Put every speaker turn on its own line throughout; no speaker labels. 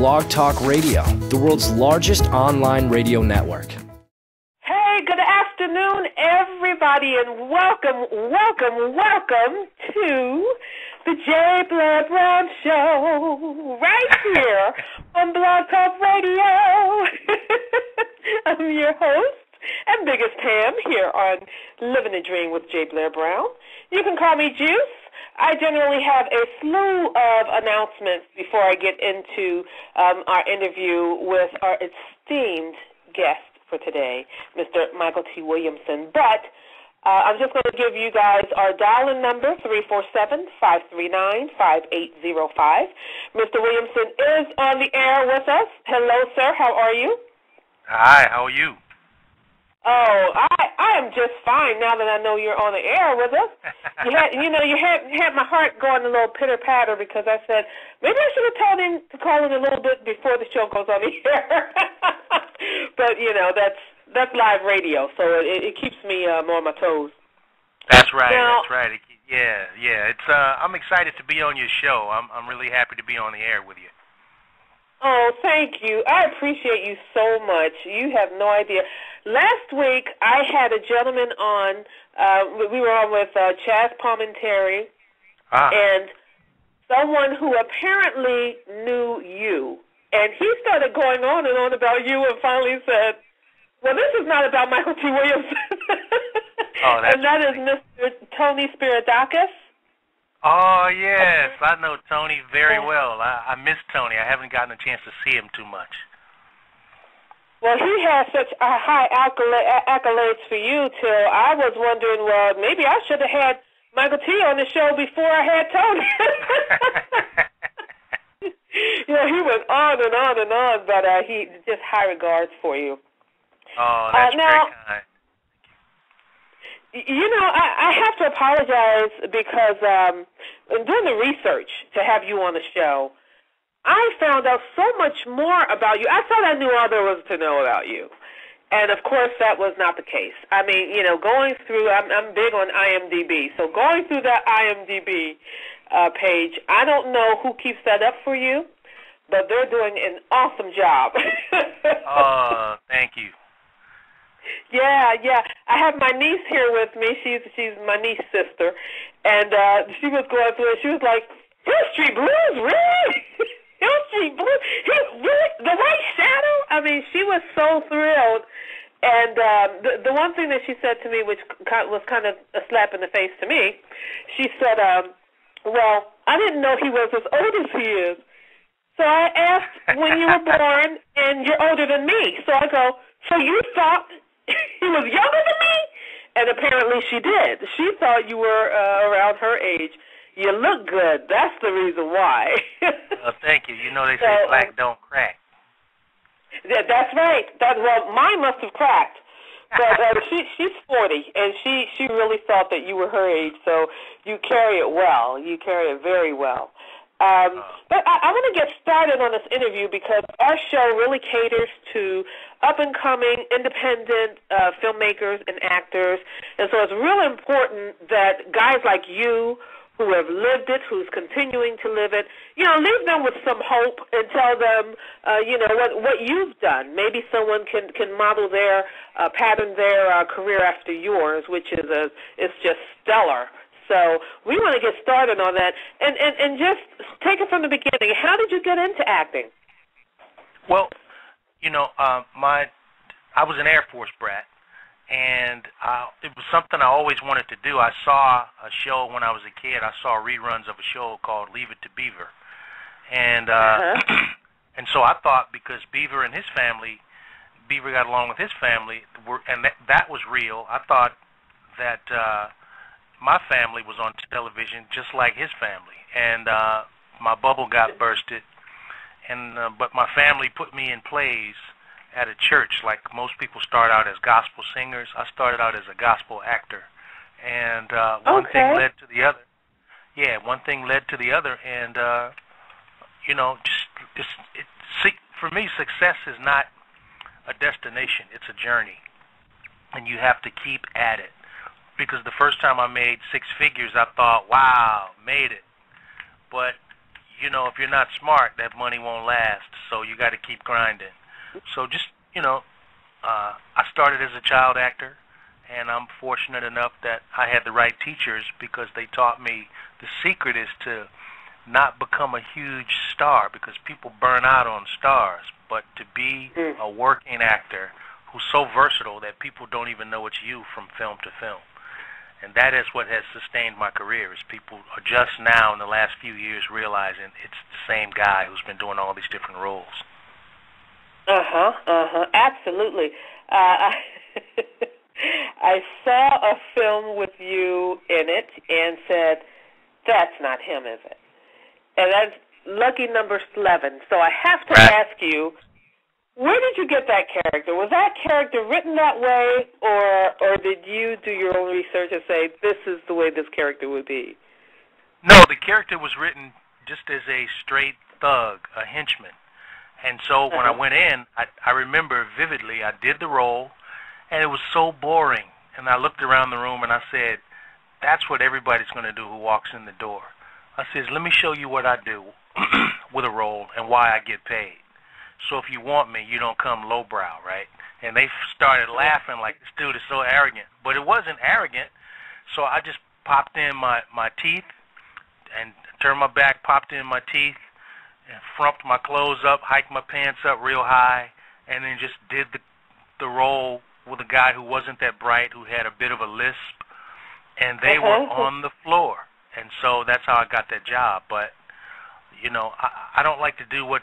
Blog Talk Radio, the world's largest online radio network.
Hey, good afternoon, everybody, and welcome, welcome, welcome to the J. Blair Brown Show, right here on Blog Talk Radio. I'm your host and biggest Pam here on Living the Dream with J. Blair Brown. You can call me Juice. I generally have a slew of announcements before I get into um, our interview with our esteemed guest for today, Mr. Michael T. Williamson. But uh, I'm just going to give you guys our dial-in number, 347-539-5805. Mr. Williamson is on the air with us. Hello, sir. How are you?
Hi, how are you?
Oh, I I am just fine now that I know you're on the air with us. You had you know you had had my heart going a little pitter patter because I said maybe I should have told him to call in a little bit before the show goes on the air. but you know that's that's live radio, so it, it keeps me um, on my toes.
That's right.
Now-
that's right. It, yeah, yeah. It's uh I'm excited to be on your show. I'm I'm really happy to be on the air with you.
Oh, thank you. I appreciate you so much. You have no idea. Last week, I had a gentleman on. Uh, we were on with uh, Chaz Palminteri
Ah.
and someone who apparently knew you. And he started going on and on about you and finally said, Well, this is not about Michael T. Williams."
Oh, that's
and that is Mr. Tony Spiridakis.
Oh yes, I know Tony very
Yeah.
well. I, I miss Tony. I haven't gotten a chance to see him too much.
Well, he has such uh, high accolades, accolades for you, till I was wondering, well, maybe I should have had Michael T. on the show before I had Tony. you know, he went on and on and on, but uh, he just high regards for you.
Oh, that's
Uh, now-
very kind.
You know, I, I have to apologize because um, in doing the research to have you on the show, I found out so much more about you. I thought I knew all there was to know about you. And of course, that was not the case. I mean, you know, going through, I'm, I'm big on IMDb. So going through that IMDb uh, page, I don't know who keeps that up for you, but they're doing an awesome job.
Oh, thank you.
Yeah, yeah. I have my niece here with me. She's she's my niece's sister, and uh she was going through it. She was like, "Hill Street Blues, really? Hill Street Blues? He, really? The White Shadow?" I mean, she was so thrilled. And um, the the one thing that she said to me, which was kind of a slap in the face to me, she said, um, "Well, I didn't know he was as old as he is." So I asked when you were born, and you're older than me. So I go, so you thought he was younger than me? And apparently she did. She thought you were uh, around her age. You look good. That's the reason why.
Uh, thank you. You know they say
So,
black
um,
don't crack.
that, that's right. That well, mine must have cracked. But uh, she she's forty, and she she really thought that you were her age. So you carry it well. You carry it very well. Um, but I, I want to get started on this interview because our show really caters to up and coming independent uh, filmmakers and actors, and so it's real important that guys like you who have lived it, who's continuing to live it, you know, leave them with some hope and tell them, uh, you know, what what you've done. Maybe someone can can model their uh, pattern their uh, career after yours, which is a it's just stellar. So we want to get started on that, and and and just take it from the beginning. How did you get into acting?
Well, you know, uh, my I was an Air Force brat, and uh, it was something I always wanted to do. I saw a show when I was a kid. I saw reruns of a show called Leave It to Beaver, and uh, and so I thought because Beaver and his family, Beaver got along with his family, were, and that, that was real. I thought that uh, my family was on television just like his family, and uh, my bubble got bursted and uh, but my family put me in plays at a church. Like most people start out as gospel singers. I started out as a gospel actor. And uh one thing led to the other. Yeah one thing led to the other. And uh you know just it's it see, for me success is not a destination. It's a journey. And you have to keep at it. Because the first time i made six figures i thought wow made it. But you know, if you're not smart, that money won't last. So you got to keep grinding. So just, you know, uh, I started as a child actor, and I'm fortunate enough that I had the right teachers because they taught me the secret is to not become a huge star because people burn out on stars, but to be
Mm.
a working actor who's so versatile that people don't even know it's you from film to film. And that is what has sustained my career is people are just now in the last few years realizing it's the same guy who's been doing all these different roles.
Uh huh. Uh huh. Absolutely. Uh, I, I saw a film with you in it and said, "That's not him, is it?" And that's Lucky Number Slevin. So I have to
Right.
ask you, where did you get that character? Was that character written that way, or or did you do your own research and say this is the way this character would be?
No, the character was written just as a straight thug, a henchman. And so when I
Uh-huh.
went in, I, I remember vividly, I did the role, and it was so boring. And I looked around the room and I said, that's what everybody's going to do who walks in the door. I says, let me show you what I do with a role and why I get paid. So if you want me, you don't come lowbrow, right? And they started laughing like this dude is so arrogant, but it wasn't arrogant. So I just popped in my my teeth and turned my back, popped in my teeth, and frumped my clothes up, hiked my pants up real high, and then just did the the role with a guy who wasn't that bright, who had a bit of a lisp, and they were
Uh-huh.
on the floor, and so that's how I got that job. But you know, I, I don't like to do what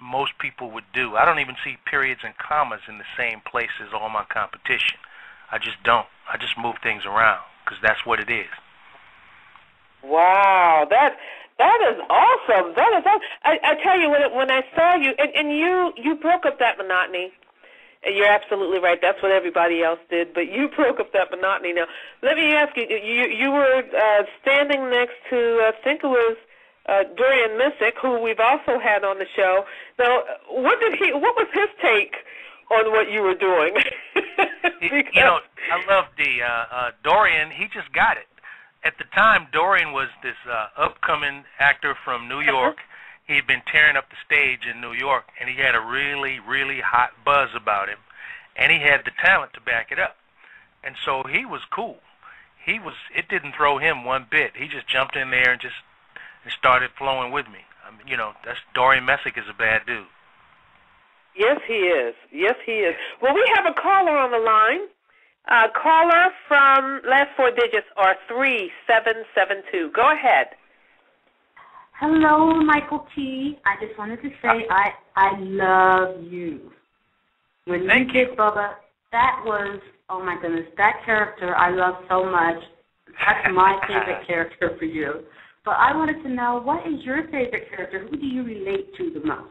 most people would do. I don't even see periods and commas in the same place as all my competition. I just don't. I just move things around because that's what it is.
Wow, that that is awesome. That is awesome. I, I tell you when it, when I saw you and, and you you broke up that monotony. And you're absolutely right. That's what everybody else did, but you broke up that monotony. Now, let me ask you: you you were uh, standing next to I think it was uh, Dorian Missick, who we've also had on the show. Now, what did he? What was his take on what you were doing?
He- you know, I love D. Uh, uh, Dorian, he just got it. At the time, Dorian was this uh, upcoming actor from New York. He'd been tearing up the stage in New York, and he had a really, really hot buzz about him, and he had the talent to back it up. And so he was cool. He was. It didn't throw him one bit. He just jumped in there and just and started flowing with me. I mean, you know, that's Dorian Missick is a bad dude.
Yes, he is. Yes, he is. Well, we have a caller on the line. Uh, caller from last four digits are three seven seven two. Go ahead.
Hello, Michael T. I just wanted to say I I love you. When
Thank
you
you.
did Bubba, that was oh my goodness, that character I love so much. That's my favorite character for you. But I wanted to know what is your favorite character? Who do you relate to the most?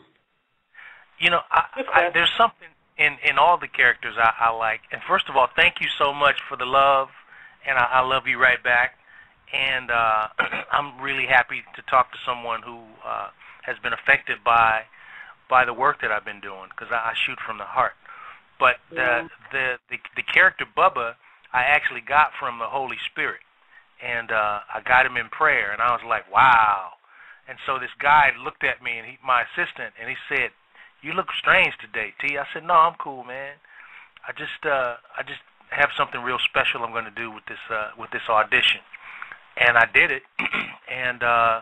You know, I, I, there's something in in all the characters I, I like. And first of all, thank you so much for the love, and I, I love you right back. And uh, I'm really happy to talk to someone who uh, has been affected by by the work that I've been doing because I, I shoot from the heart. But
Yeah.
the, the the the character Bubba, I actually got from the Holy Spirit, and uh, I got him in prayer, and I was like, wow. And so this guy looked at me, and he, my assistant, and he said, "You look strange today, T." I said, "No, I'm cool, man. I just uh, I just have something real special I'm going to do with this uh, with this audition." And I did it, and uh,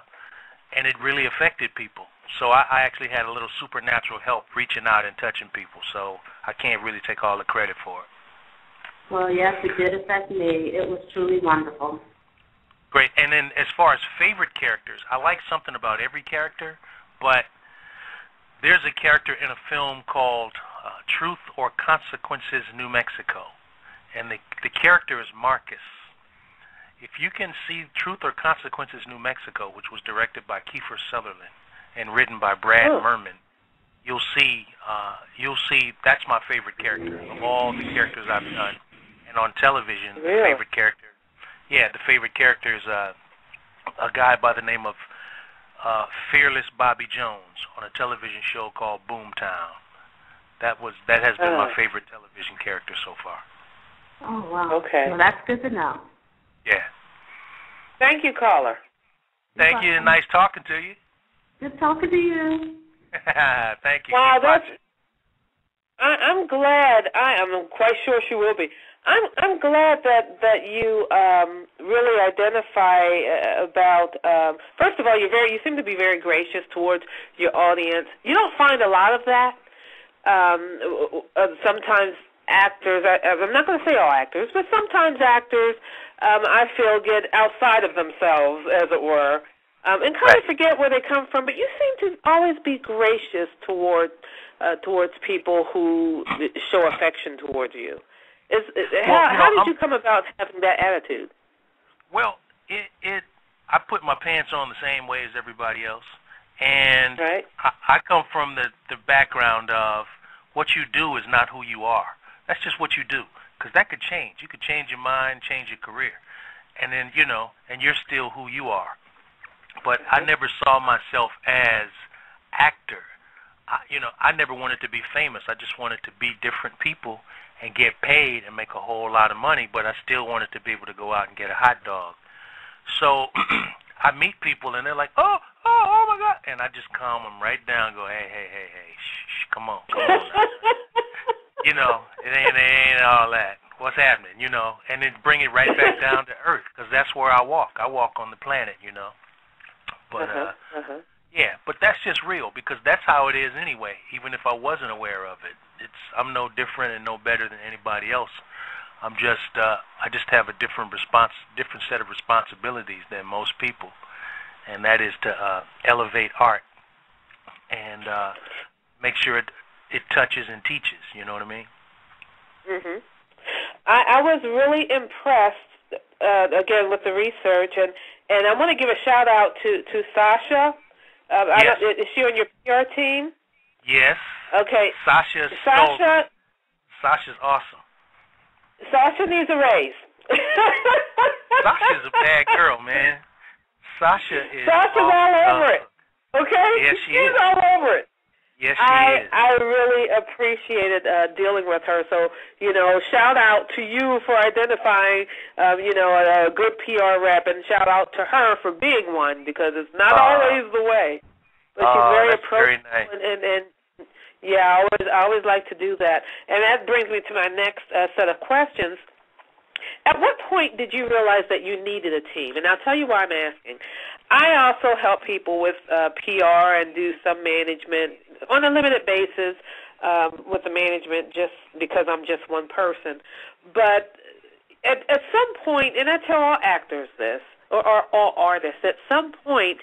and it really affected people. So I, I actually had a little supernatural help reaching out and touching people. So I can't really take all the credit for it.
Well, yes, it did affect me. It was truly wonderful.
Great. And then as far as favorite characters, I like something about every character, but there's a character in a film called uh, Truth or Consequences New Mexico. And the the character is Marcus. If you can see Truth or Consequences New Mexico, which was directed by Kiefer Sutherland and written by Brad
Oh.
Mirman, you'll see uh, you'll see that's my favorite character of all the characters I've done. And on television, the
Really?
favorite character yeah, the favorite character is uh, a guy by the name of uh, Fearless Bobby Jones on a television show called Boomtown. That was that has been my
Oh.
favorite television character so far.
Oh wow.
Okay.
Well, that's good to know.
Yeah.
Thank you, caller.
Thank you.
welcome.
Nice talking to you.
Good talking to you.
Thank you.
Wow,
Keep
that's.
watching.
I, I'm glad. I am quite sure she will be. I'm I'm glad that that you um, really identify uh, about. Um, first of all, you're very. You seem to be very gracious towards your audience. You don't find a lot of that. Um, uh, sometimes actors. I, I'm not going to say all actors, but sometimes actors. Um, I feel get outside of themselves, as it were, um, and kind of forget where they come from. But you seem to always be gracious toward uh, towards people who show affection towards you. Is, is
Well,
how,
you know,
how did
I'm-
you come about having that attitude?
Well, it it I put my pants on the same way as everybody else, and
Right.
I, I come from the the background of what you do is not who you are. That's just what you do, because that could change. You could change your mind, change your career, and then you know, and you're still who you are. But I never saw myself as actor. I, you know, I never wanted to be famous. I just wanted to be different people and get paid and make a whole lot of money. But I still wanted to be able to go out and get a hot dog. So I meet people and they're like, "Oh, oh, oh my God!" And I just calm them right down. And go, "Hey, hey, hey, hey, shh, shh, come on, come on." You know, it ain't, it ain't all that. What's happening? You know, and then bring it right back down to earth because that's where I walk. I walk on the planet. You know. But uh,
uh-huh, uh-huh.
Yeah, but that's just real because that's how it is anyway. Even if I wasn't aware of it, it's I'm no different and no better than anybody else. I'm just uh, I just have a different response, different set of responsibilities than most people, and that is to uh, elevate art and uh, make sure it it touches and teaches. You know what I mean?
Mhm. I, I was really impressed uh, again with the research, and and I want to give a shout out to to Sasha. Uh,
Yes.
is she on your PR team?
Yes.
Okay,
Sasha.
Sasha.
Sasha's awesome.
Sasha needs a raise.
Sasha's a bad girl, man. Sasha is.
Sasha's
off
all over it. Okay,
Yes, she
she's
is.
all over it.
Yes, she
I
is.
I really appreciated uh, dealing with her. So you know, shout out to you for identifying, um, you know, a, a good PR rep, and shout out to her for being one because it's not
Aw.
always the way. But she's
Aw,
very
that's very
approachable,
nice.
and, and and yeah, I always I always like to do that. And that brings me to my next uh, set of questions. At what point did you realize that you needed a team? And I'll tell you why I'm asking. I also help people with uh, PR and do some management on a limited basis um, with the management just because I'm just one person. But at, at some point, and I tell all actors this, or, or all artists, at some point,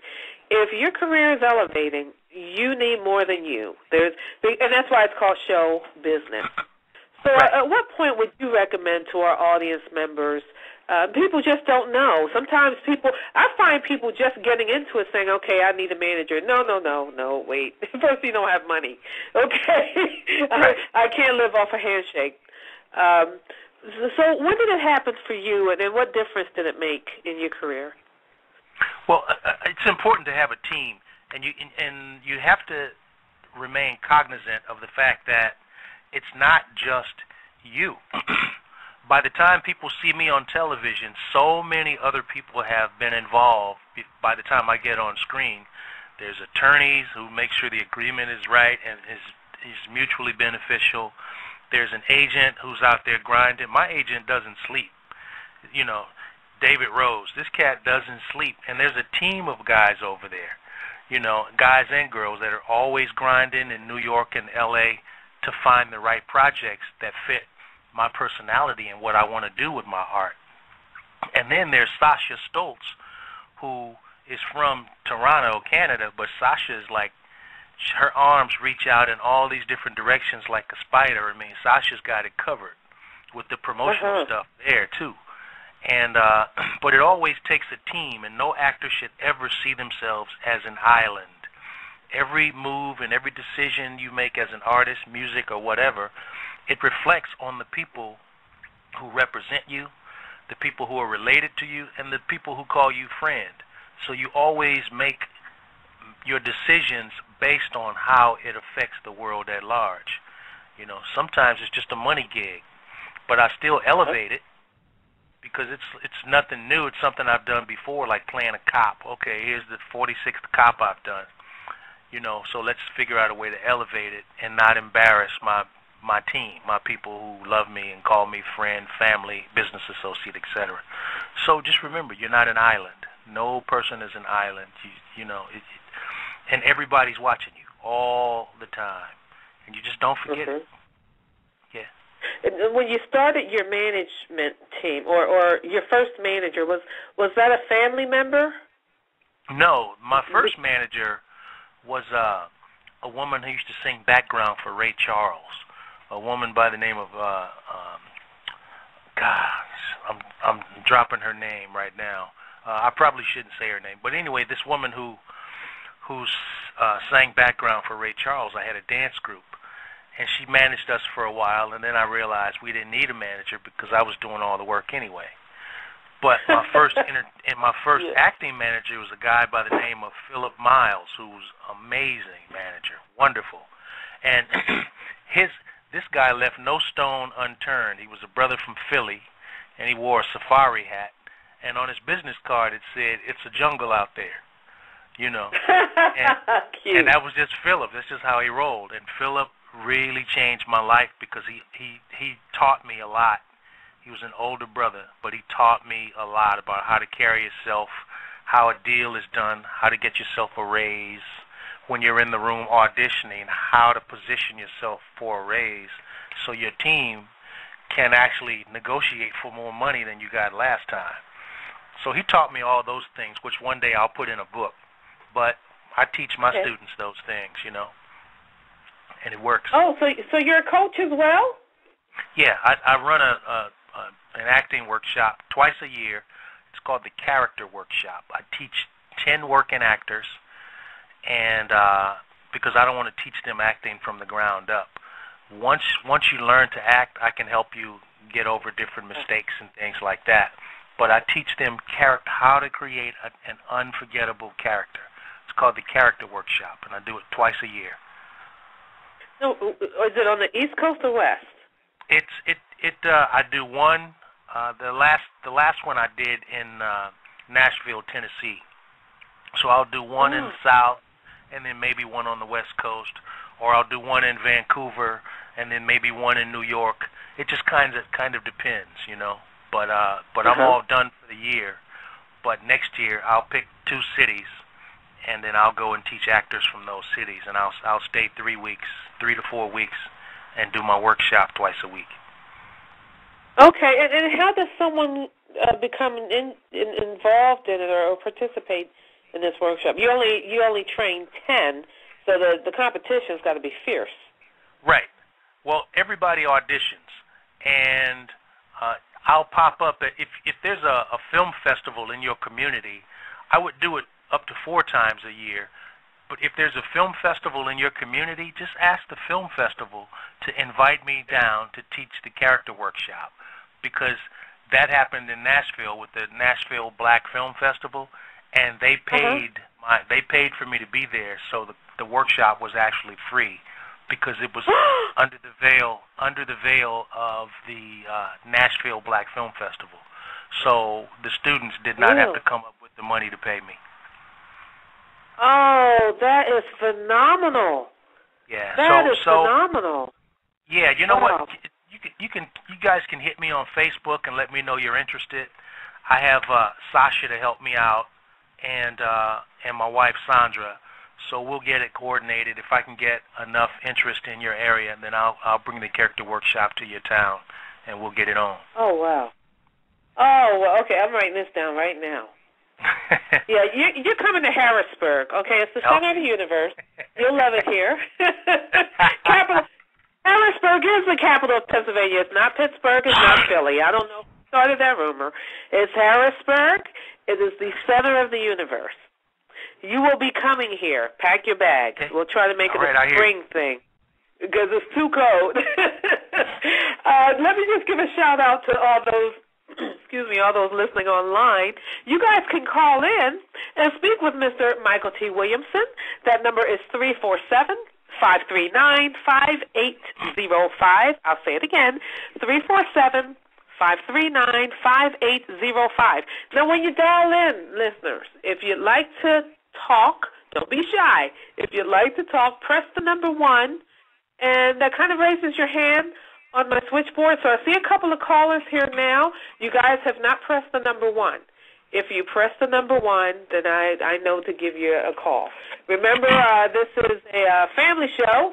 if your career is elevating, you need more than you. There's, and that's why it's called show business. So,
Right.
at what point would you recommend to our audience members? Uh, people just don't know. Sometimes people, I find people just getting into it saying, "Okay, I need a manager." No, no, no, no. Wait, first you don't have money. Okay,
Right.
I, I can't live off a handshake. Um, so, when did it happen for you, and then what difference did it make in your career?
Well, uh, uh, it's important to have a team, and you and you have to remain cognizant of the fact that it's not just you. By the time people see me on television, so many other people have been involved. By the time I get on screen, there's attorneys who make sure the agreement is right and is is mutually beneficial. There's an agent who's out there grinding. My agent doesn't sleep. You know, David Rose. This cat doesn't sleep, and there's a team of guys over there, you know, guys and girls that are always grinding in New York and L.A. to find the right projects that fit my personality and what I want to do with my art. And then there's Sasha Stoltz, who is from Toronto, Canada, but Sasha is like her arms reach out in all these different directions like a spider. I mean, Sasha's got it covered with the promotional
Uh-huh.
stuff there too and uh but it always takes a team and no actor should ever see themselves as an island every move and every decision you make as an artist music or whatever it reflects on the people who represent you the people who are related to you and the people who call you friend so you always make your decisions based on how it affects the world at large you know sometimes it's just a money gig but I still elevate it because it's it's nothing new. It's something I've done before, like playing a cop. Okay, here's the 46th cop I've done. You know, so let's figure out a way to elevate it and not embarrass my my team, my people who love me and call me friend, family, business associate, etc. So just remember, you're not an island. No person is an island. You, you know, it, it, and everybody's watching you all the time, and you just don't forget
mm-hmm.
it. Yeah.
When you started your management team, or or your first manager was was that a family member?
No, my first manager was uh, a woman who used to sing background for Ray Charles a woman by the name of uh, um, gosh, I'm I'm dropping her name right now. Uh, I probably shouldn't say her name, but anyway, this woman who who uh, sang background for Ray Charles. I had a dance group, and she managed us for a while, and then I realized we didn't need a manager because I was doing all the work anyway. But my first inter- and my first
yeah.
acting manager was a guy by the name of Philip Miles, who was amazing manager, wonderful, and his this guy left no stone unturned. He was a brother from Philly, and he wore a safari hat. And on his business card, it said, "It's a jungle out there." You know, and, and that was just Philip. That's just how he rolled. And Philip really changed my life because he he he taught me a lot. He was an older brother, but he taught me a lot about how to carry yourself, how a deal is done, how to get yourself a raise, when you're in the room auditioning how to position yourself for a raise so your team can actually negotiate for more money than you got last time. So he taught me all those things, which one day I'll put in a book. But I teach my
okay.
students those things, you know, and it works.
Oh, so so you're a coach as well?
Yeah, I, I run a, a, a an acting workshop twice a year. It's called the Character Workshop. I teach ten working actors and uh, because I don't want to teach them acting from the ground up. Once once you learn to act, I can help you get over different mistakes and things like that. But I teach them character, how to create a, an unforgettable character. It's called the Character Workshop, and I do it twice a year.
So, is it on the East Coast or West?
It's it it. Uh, I do one. Uh, the last the last one I did in uh, Nashville, Tennessee. So I'll do one oh. in the South, and then maybe one on the West Coast, or I'll do one in Vancouver and then maybe one in New York. It just kind of kind of depends, you know. But uh, but
uh-huh.
I'm all done for the year. But next year I'll pick two cities, and then I'll go and teach actors from those cities, and I'll I'll stay three weeks, three to four weeks, and do my workshop twice a week.
Okay, and, and how does someone uh, become in, in, involved in it or, or participate in this workshop. You only you only train ten, so the the competition's got to be fierce.
Right. Well, everybody auditions, and uh, I'll pop up if if there's a, a film festival in your community, I would do it up to four times a year. But if there's a film festival in your community, just ask the film festival to invite me down to teach the character workshop, because that happened in Nashville with the Nashville Black Film Festival and they
uh-huh.
paid uh-huh. my they paid for me to be there so the the workshop was actually free because it was under the veil under the veil of the uh, Nashville Black Film Festival. So the students did not have to come up with the money to pay me.
Oh, that is phenomenal.
Yeah,
that
so,
is
so,
phenomenal.
Yeah, you know
wow.
what? You can you can you guys can hit me on Facebook and let me know you're interested. I have uh, Sasha to help me out and uh, and my wife Sandra. So we'll get it coordinated. If I can get enough interest in your area, then I'll I'll bring the character workshop to your town, and we'll get it on.
Oh wow. Oh well, okay. I'm writing this down right now. yeah, you, you're coming to Harrisburg. Okay, it's the center of the universe. You'll love it here. capital. Harrisburg is the capital of Pennsylvania. It's not Pittsburgh. It's not Philly. I don't know who started that rumor. It's Harrisburg. It is the center of the universe. You will be coming here. Pack your bags. We'll try to make
all
it
right,
a spring thing because it's too cold. uh, let me just give a shout out to all those excuse me, all those listening online, you guys can call in and speak with Mr. Mykelti Williamson. That number is three four seven five three nine five eight zero five. I'll say it again, three four seven Five three nine five eight zero five. Now, when you dial in, listeners, if you'd like to talk Don't be shy. If you'd like to talk, press the number one, and that kind of raises your hand on my switchboard. So I see a couple of callers here now. You guys have not pressed the number one. If you press the number one, then I I know to give you a call. Remember, uh, this is a uh, family show.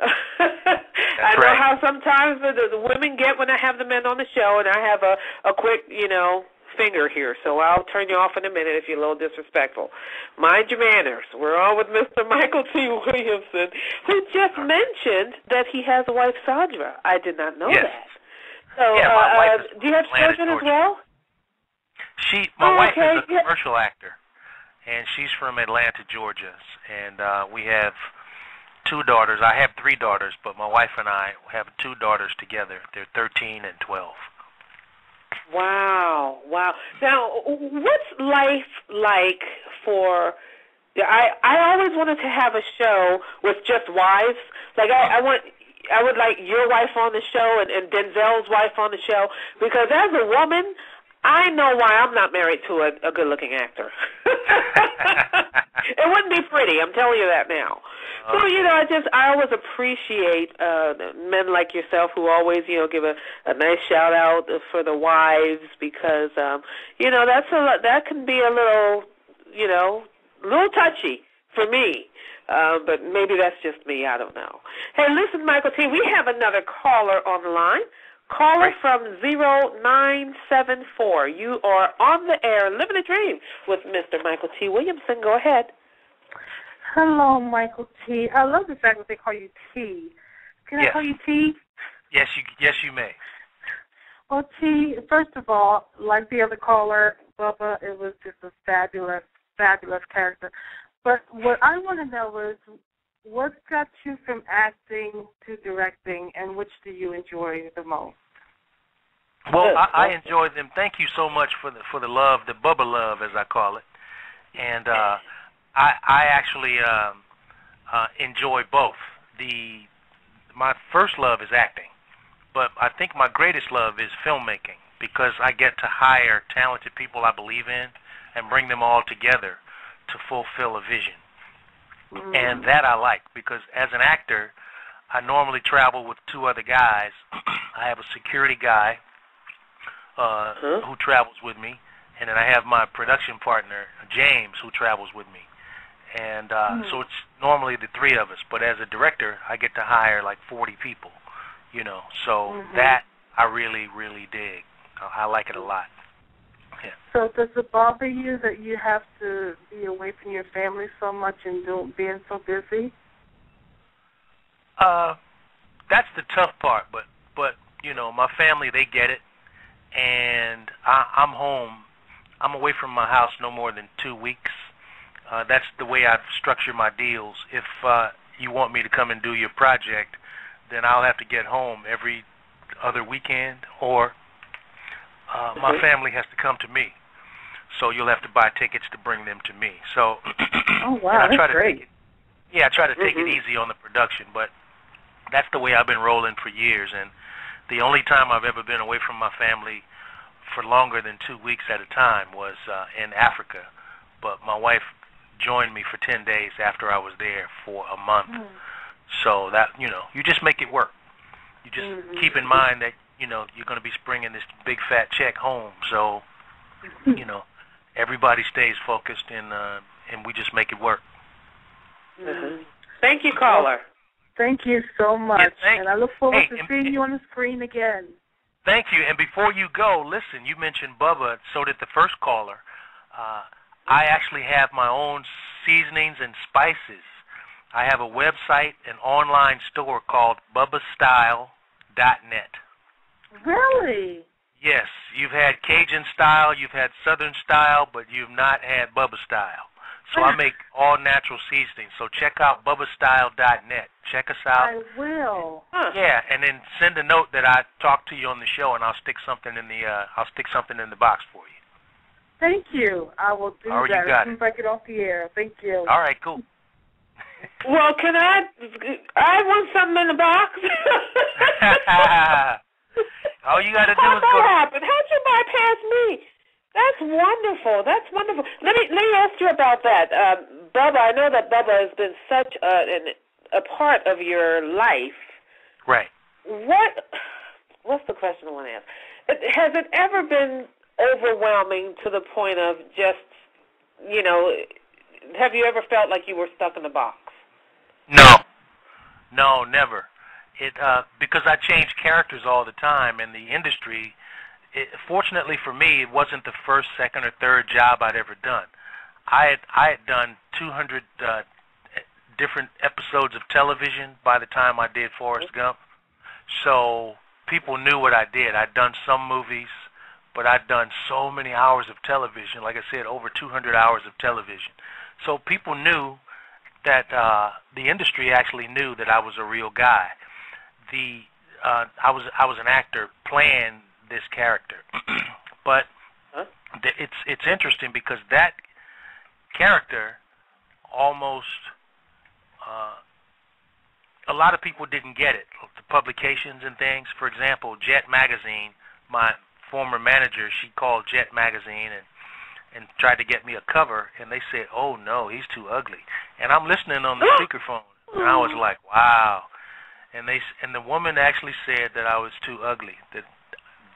I know
right.
how sometimes the, the women get when I have the men on the show, and I have a a quick, you know, finger here, so I'll turn you off in a minute if you're a little disrespectful. Mind your manners. We're on with Mr. Michael T. Williamson, who just mentioned that he has a wife, Sandra. I did not know
Yes.
that. So,
Yeah, my
uh,
wife
uh, do you have
Atlanta,
children as well?
She, my
Oh,
wife
okay,
is a commercial actor, and she's from Atlanta, Georgia, and uh, we have two daughters. I have three daughters, but my wife and I have two daughters together. They're 13 and 12.
Wow, wow. Now, what's life like for? I I always wanted to have a show with just wives. Like I, I want, I would like your wife on the show and, and Denzel's wife on the show because as a woman, I know why I'm not married to a, a good-looking actor. it wouldn't be pretty. I'm telling you that now. So you know, I just I always appreciate uh men like yourself who always you know give a a nice shout out for the wives because um you know that's a that can be a little you know a little touchy for me. Um, but maybe that's just me. I don't know. Hey, listen, Michael T. We have another caller on the line. Caller from zero nine seven four. You are on the air, living a dream with Mr. Michael T. Williamson. Go ahead.
Hello, Michael T. I love the fact that they call you T. Can I call you T?
Yes, you yes you may.
Well, T, first of all, like the other caller, Bubba, it was just a fabulous, fabulous character. But what I want to know is what got you from acting to directing, and which do you enjoy the most?
Well, I, I enjoy them. Thank you so much for the for the love, the Bubba love, as I call it. And uh, I I actually um, uh, enjoy both. The my first love is acting, but I think my greatest love is filmmaking because I get to hire talented people I believe in and bring them all together to fulfill a vision. And that I like because as an actor, I normally travel with two other guys. I have a security guy uh,
Huh?
who travels with me, and then I have my production partner James who travels with me. And uh, so it's normally the three of us. But as a director, I get to hire like 40 people. You know, so that I really, really dig. I, I like it a lot.
So does it bother you that you have to be away from your family so much and do, being so busy?
Uh, that's the tough part, but but you know, my family they get it, and I, I'm home. I'm away from my house no more than two weeks. Uh, that's the way I structure my deals. If uh, you want me to come and do your project, then I'll have to get home every other weekend, or uh, my
Mhm.
family has to come to me. So you'll have to buy tickets to bring them to me. So
Oh wow,
I try to
great.
Take it, yeah, I try to take
Mhm.
it easy on the production, but that's the way I've been rolling for years. And the only time I've ever been away from my family for longer than two weeks at a time was uh, in Africa. But my wife joined me for ten days after I was there for a month.
Hmm.
So that you know, you just make it work. You just
Mhm.
keep in mind that you know you're going to be bringing this big fat check home. So you know, everybody stays focused and uh, and we just make it work.
Mhm. Thank you, caller.
Thank you so much,
thank-
and I look forward
hey,
to
and-
seeing you on the screen again.
Thank you. And before you go, listen, you mentioned Bubba, so did the first caller. Uh, I actually have my own seasonings and spices. I have a website, an online store called bubbastyle.net.
Really?
Yes, you've had Cajun style, you've had Southern style, but you've not had Bubba style. So I make all natural seasonings. So check out bubbastyle.net. Check us out.
I will.
Yeah, and then send a note that I talked to you on the show, and I'll stick something in the uh, I'll stick something in the box for you.
Thank you. I will do
Oh, you
that
got
as soon as I get off the air. Thank you.
All right, cool.
Well, can I? I want something in the box.
All you got to do
How'd
is go.
that happen? How'd you bypass me? That's wonderful. That's wonderful. Let me let me ask you about that. Uh, Bubba, I know that Bubba has been such a an, a part of your life.
Right.
What? What's the question I want to ask? Has it ever been overwhelming to the point of just, you know, have you ever felt like you were stuck in a box?
No, no, never. It uh, because I change characters all the time in the industry. It, fortunately for me, it wasn't the first, second, or third job I'd ever done. I had I had done 200 uh, different episodes of television by the time I did Forrest Gump. So people knew what I did. I'd done some movies, but I'd done so many hours of television. Like I said, over 200 hours of television. So people knew that uh, the industry actually knew that I was a real guy. The uh, I was I was an actor playing this character, but
huh?
it's it's interesting because that character almost uh, a lot of people didn't get it. The publications and things. For example, Jet magazine. My former manager, she called Jet magazine and and tried to get me a cover, and they said, "Oh no, he's too ugly." And I'm listening on the speakerphone, and I was like, "Wow." And they and the woman actually said that I was too ugly, that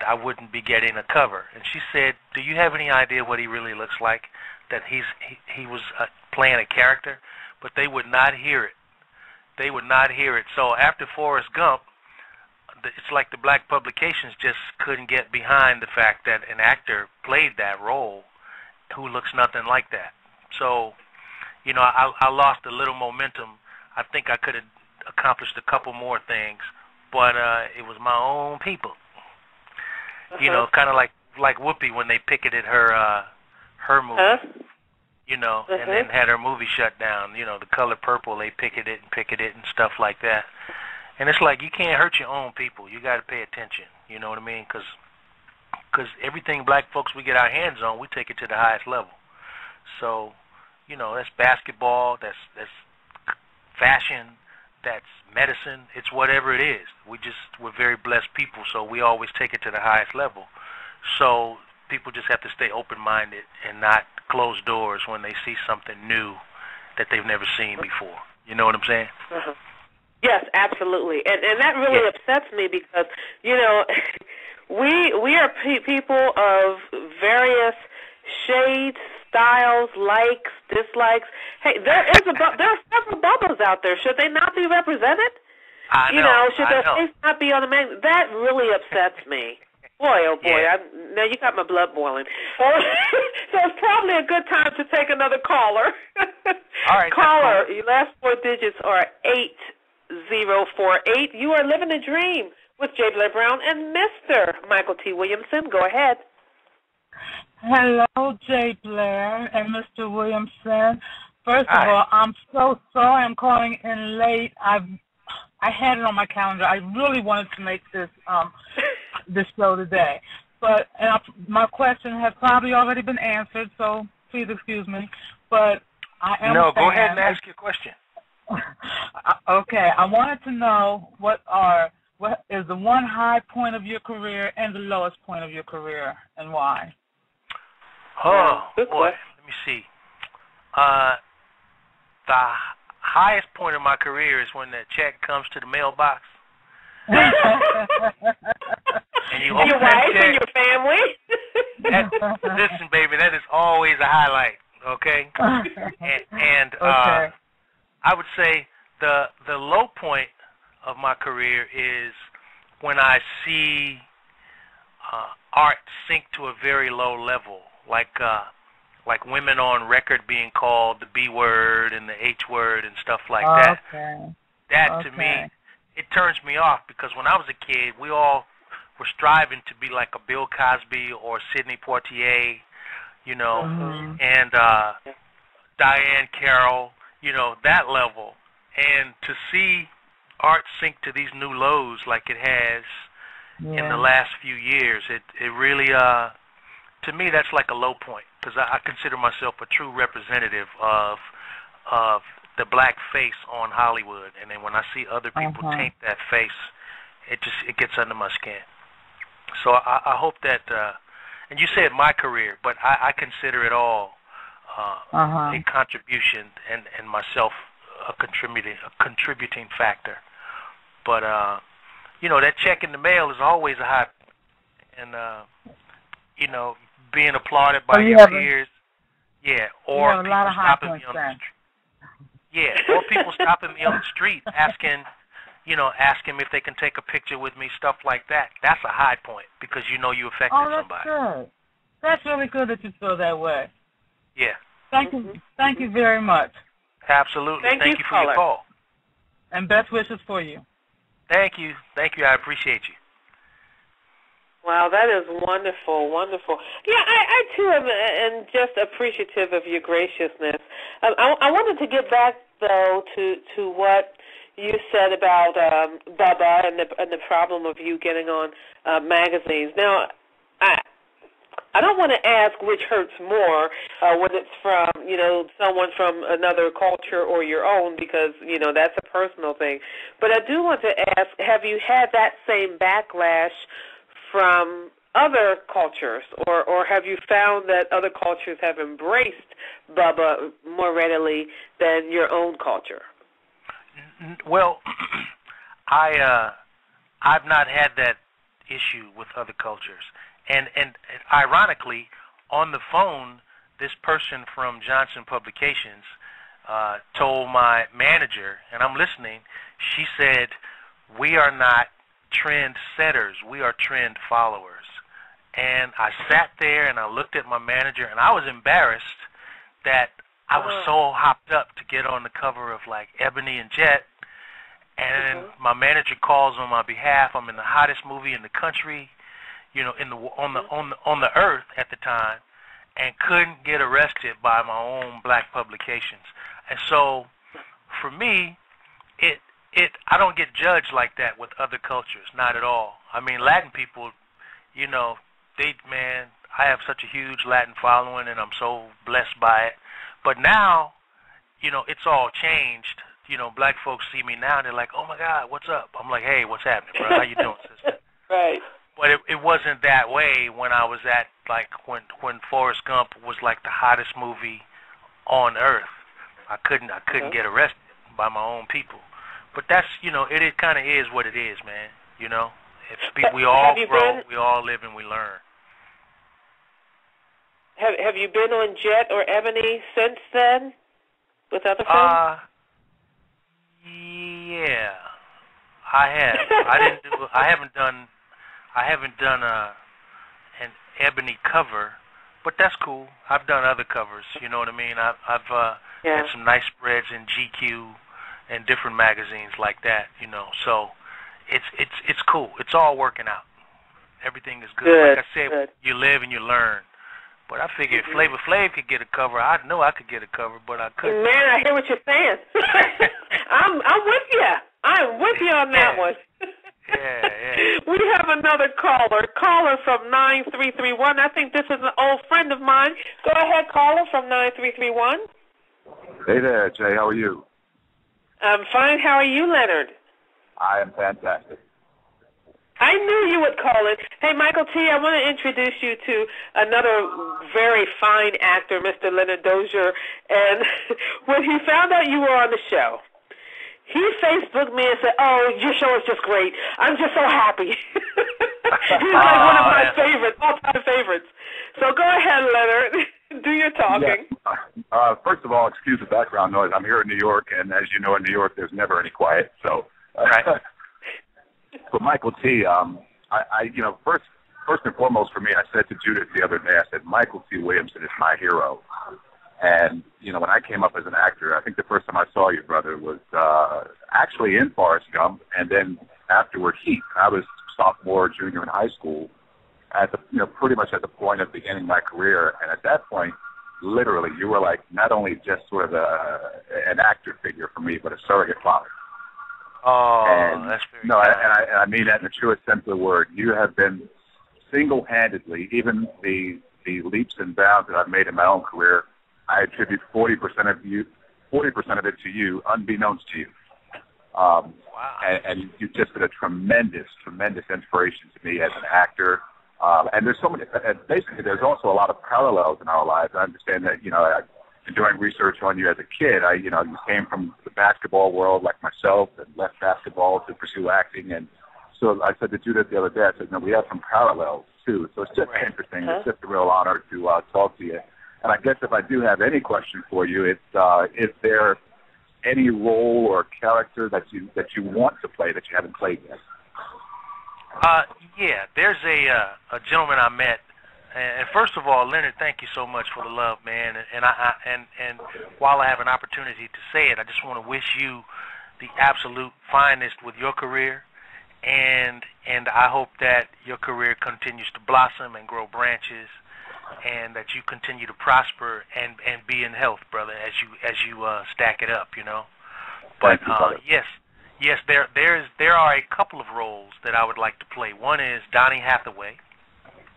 I wouldn't be getting a cover. And she said, "Do you have any idea what he really looks like?" That he's he, he was uh, playing a character, but they would not hear it. They would not hear it. So after Forrest Gump, it's like the black publications just couldn't get behind the fact that an actor played that role who looks nothing like that. So, you know, I, I lost a little momentum. I think I could have accomplished a couple more things, but uh, it was my own people. Uh-huh. You know, kind of like like Whoopi when they picketed her uh, her movie.
Huh?
You know,
uh-huh.
and then had her movie shut down. You know, the color purple, they picketed and picketed and stuff like that. And it's like you can't hurt your own people. You got to pay attention. You know what I mean? Because because everything black folks we get our hands on, we take it to the highest level. So, you know, that's basketball, that's that's fashion, that's medicine, it's whatever it is. We just we're very blessed people, so we always take it to the highest level. So people just have to stay open-minded and not close doors when they see something new that they've never seen before. You know what I'm saying?
Uh-huh. Yes, absolutely, and and that really
yeah.
upsets me because you know we we are pe- people of various shades, styles, likes, dislikes. Hey, there is a bu- there are several bubbles out there. Should they not be represented?
I know,
you
know,
should
I
their
know.
face not be on the mag? That really upsets me. Boy, oh boy!
Yeah.
I, now you got my blood boiling. so it's probably a good time to take another caller.
All right,
caller. Your last four digits are eight zero four eight. You are living a dream with Jay Blair Brown and Mr. Mykelti Williamson. Go ahead.
Hello, Jay Blair and Mr. Williamson. First
Hi.
of all, I'm so sorry I'm calling in late. I've I had it on my calendar. I really wanted to make this um this show today, but and I, my question has probably already been answered, so please excuse me. But I am
No, go ahead and ask your question.
okay, I wanted to know what are what is the one high point of your career and the lowest point of your career, and why?
Oh
Good
boy, let me see. Uh, the highest point of my career is when the check comes to the mailbox. And you
your wife and your family.
That, listen, baby, that is always a highlight. Okay, and, and uh,
okay.
I would say the the low point of my career is when I see uh, art sink to a very low level, like uh, like women on record being called the B word and the H word and stuff like that.
Okay.
That to me, it turns me off because when I was a kid, we all were striving to be like a Bill Cosby or Sidney Poitier, you know,
Mhm.
and uh, Diahann Carroll, you know, that level. And to see art sink to these new lows like it has in the last few years, it it really, uh, to me, that's like a low point because I, I consider myself a true representative of of the black face on Hollywood, and then when I see other people
Uh-huh.
taint that face, it just it gets under my skin. So I, I hope that, uh, and you said my career, but I, I consider it all uh,
uh-huh.
a contribution and and myself a contributing a contributing factor. But uh, you know that check in the mail is always a high, and uh, you know being applauded by
oh,
your peers. Yeah, or
you
people stopping me on
the
street. Yeah, or people stopping me on the street asking, you know, asking me if they can take a picture with me, stuff like that. That's a high point because you know you affected
oh, that's
somebody.
Good. That's really good that you feel that way.
Yeah.
Thank you. Thank you very much.
Absolutely.
Thank,
Thank
you,
you for your call.
And best wishes for you.
Thank you. Thank you. I appreciate you.
Wow, that is wonderful, wonderful. Yeah, I, I too am, and just appreciative of your graciousness. Um, I, I wanted to get back though to to what you said about um, Bubba and the and the problem of you getting on uh, magazines. Now, I I don't want to ask which hurts more uh, when it's from you know someone from another culture or your own because you know that's a personal thing. But I do want to ask: Have you had that same backlash? From other cultures, or or have you found that other cultures have embraced Bubba more readily than your own culture?
Well, I uh, I've not had that issue with other cultures, and and ironically, on the phone, this person from Johnson Publications uh, told my manager, and I'm listening. She said, "We are not trend setters. We are trend followers. And I sat there and I looked at my manager and I was embarrassed that I was so hopped up to get on the cover of like Ebony and Jet. And mm-hmm. my manager calls on my behalf. I'm in the hottest movie in the country, you know, in the on the on the on the earth at the time, and couldn't get arrested by my own black publications. And so, for me, it it I don't get judged like that with other cultures, not at all. I mean, Latin people, you know, they man, I have such a huge Latin following and I'm so blessed by it. But now, you know, it's all changed. You know, black folks see me now and they're like, "Oh my God, what's up?" I'm like, "Hey, what's happening, bro? How you doing, sister?"
right.
But it it wasn't that way when I was at like when when Forrest Gump was like the hottest movie on earth. I couldn't I couldn't get arrested by my own people. But that's you know it, it kind of is what it is, man. You know, if we all grow, been, we all live, and we learn.
Have Have you been on Jet or Ebony since then with other
friends? Uh, yeah, I have. I didn't do. I haven't done. I haven't done a an Ebony cover, but that's cool. I've done other covers. You know what I mean? I've I've uh,
yeah.
had some nice spreads in GQ and different magazines like that, you know. So it's it's it's cool. It's all working out. Everything is good.
good
like I said,
good.
you live and you learn. But I figured mm-hmm. Flavor Flav could get a cover. I know I could get a cover, but I couldn't.
Man, I hear what you're saying. I'm I'm with you. I'm with you on that
yeah.
one.
yeah, yeah.
We have another caller. Caller from nine three three one. I think this is an old friend of mine. Go ahead, caller from nine three three one.
Hey there, Jay. How are you?
I'm fine. How are you, Leonard?
I am fantastic.
I knew you would call it. Hey, Michael T., I want to introduce you to another very fine actor, Mr. Leonard Dozier. And when he found out you were on the show, he Facebooked me and said, "Oh, your show is just great. I'm just so happy." He's like one of my favorites, all-time favorites. So go ahead, Leonard. Do your talking.
Yeah. Uh, first of all, excuse the background noise. I'm here in New York, and as you know, in New York, there's never any quiet. So, uh,
right.
but Michael T, um, I, I, you know, first, first and foremost for me, I said to Judith the other day, I said Mykelti Williamson is my hero. And you know, when I came up as an actor, I think the first time I saw you, brother, was uh, actually in Forrest Gump, and then afterward Heat. I was sophomore, junior in high school, at the you know pretty much at the point of beginning my career, and at that point, literally, you were like not only just sort of a, an actor figure for me, but a surrogate father.
Oh,
and,
that's very
no, and I, and I mean that in the truest sense of the word. You have been single-handedly, even the the leaps and bounds that I've made in my own career. I attribute 40% of you, 40% of it to you, unbeknownst to you. Um,
wow.
and, and you've just been a tremendous, tremendous inspiration to me as an actor, um, and there's so many. And basically, there's also a lot of parallels in our lives. I understand that you know I, doing research on you as a kid, I you know you came from the basketball world like myself and left basketball to pursue acting, and so I said to Judith the other day, I said, no, we have some parallels too. So it's just
right.
interesting. Huh? It's just a real honor to uh, talk to you. And I guess if I do have any question for you, it's uh, is there any role or character that you that you want to play that you haven't played yet?
Uh, yeah, there's a uh, a gentleman I met, and first of all, Leonard, thank you so much for the love, man. And, and I, I and and while I have an opportunity to say it, I just want to wish you the absolute finest with your career, and and I hope that your career continues to blossom and grow branches, and that you continue to prosper and and be in health, brother, as you as you uh, stack it up, you know. But
you,
uh, yes, yes, there there's there are a couple of roles that I would like to play. One is Donny Hathaway.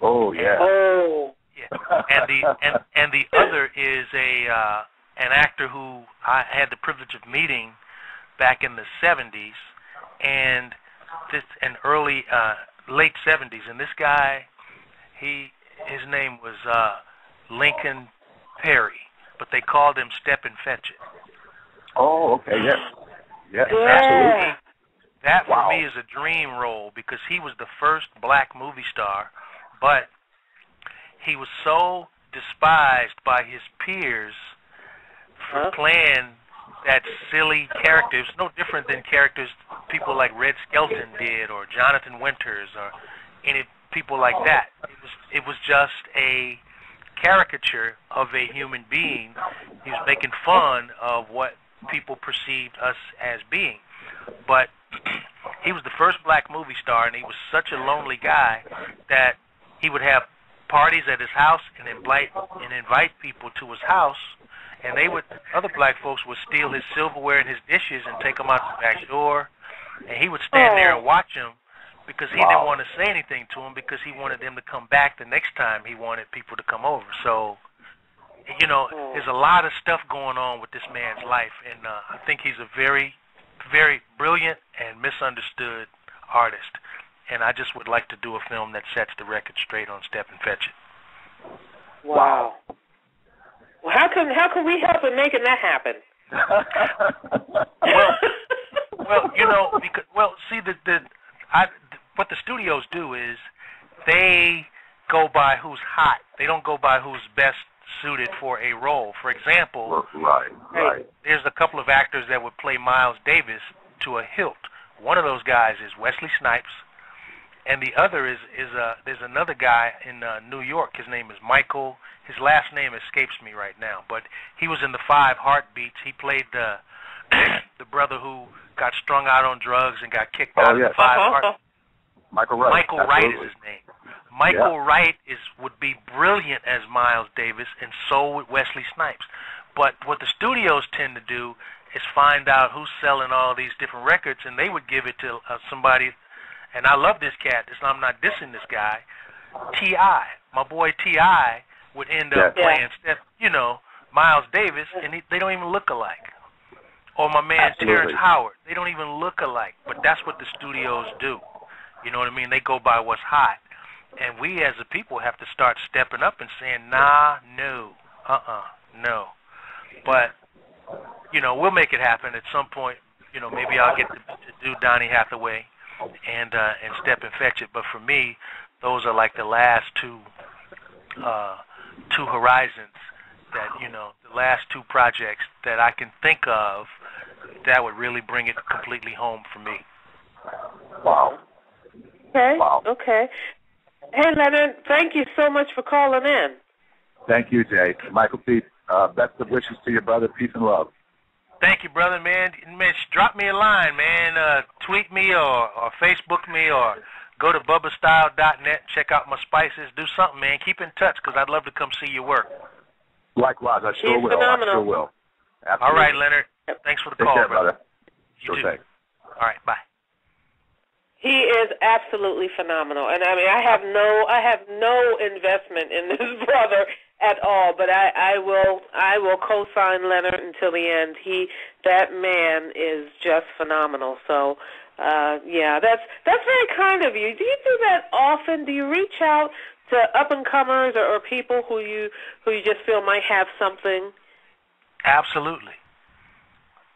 Oh yeah.
oh.
Yeah. And the and and the other is a uh, an actor who I had the privilege of meeting back in the 70s and this an early uh late 70s and this guy he his name was uh Lincoln Perry but they called him Step and Fetch It.
Oh, okay, yes. Yes,
Yeah.
absolutely.
That for
Wow.
me is a dream role because he was the first black movie star, but he was so despised by his peers for
Huh?
playing that silly character. It's no different than characters people like Red Skelton did or Jonathan Winters or any people like that. It was it was just a caricature of a human being. He was making fun of what people perceived us as being. But he was the first black movie star, and he was such a lonely guy that he would have parties at his house and invite and invite people to his house, and they would other black folks would steal his silverware and his dishes and take them out the back door, and he would stand there and oh. watch them because he didn't want to say anything to them because he wanted them to come back the next time he wanted people to come over. So, you know, there's a lot of stuff going on with this man's life, and uh, I think he's a very, very brilliant and misunderstood artist. And I just would like to do a film that sets the record straight on Step and Fetch It.
Wow. Well, how can how can we help in making that happen?
Well, well, you know, because well, see the the I what the studios do is they go by who's hot. They don't go by who's best suited for a role. For example,
right, right.
there's a couple of actors that would play Miles Davis to a hilt. One of those guys is Wesley Snipes, and the other is is uh there's another guy in uh, New York. His name is Michael. His last name escapes me right now, but he was in the Five Heartbeats. He played the the brother who got strung out on drugs and got kicked
Oh,
out
yes.
of the Five
Uh-huh.
Heartbeats.
Michael Wright.
Michael Wright is his name. Michael Wright is would be brilliant as Miles Davis, and so would Wesley Snipes. But what the studios tend to do is find out who's selling all these different records, and they would give it to uh, somebody. And I love this cat. This, I'm not dissing this guy. T.I., my boy T.I., would end up
Yeah.
playing Steph, you know, Miles Davis, and he, they don't even look alike. Or my man
Absolutely.
Terrence Howard, they don't even look alike. But that's what the studios do. You know what I mean? They go by what's hot. And we as a people have to start stepping up and saying, nah, no, uh-uh, no. But, you know, we'll make it happen at some point. You know, maybe I'll get to, to do Donny Hathaway and uh, and Stepin Fetchit. But for me, those are like the last two uh, two horizons that you know, the last two projects that I can think of that would really bring it completely home for me.
Wow.
Okay.
Wow.
Okay. Hey, Leonard, thank you so much for calling in.
Thank you, Jay. Mykelti. Uh, best of wishes to your brother. Peace and love.
Thank you, brother, man. Man, drop me a line, man. Uh, tweet me or, or Facebook me or go to bubbastyle.net, check out my spices, do something, man. Keep in touch because I'd love to come see your work.
Likewise, I sure
He's
will.
phenomenal.
I sure will. Absolutely.
All right, Leonard. Thanks for the
Take
call,
care,
brother.
brother.
You
Sure
too.
thing.
All right, bye.
He is absolutely phenomenal, and I mean, I have no, I have no investment in this brother at all. But I, I will, I will co-sign Leonard until the end. He, that man, is just phenomenal. So, uh, yeah, that's that's very kind of you. Do you do that often? Do you reach out to up and comers or, or people who you who you just feel might have something
Absolutely.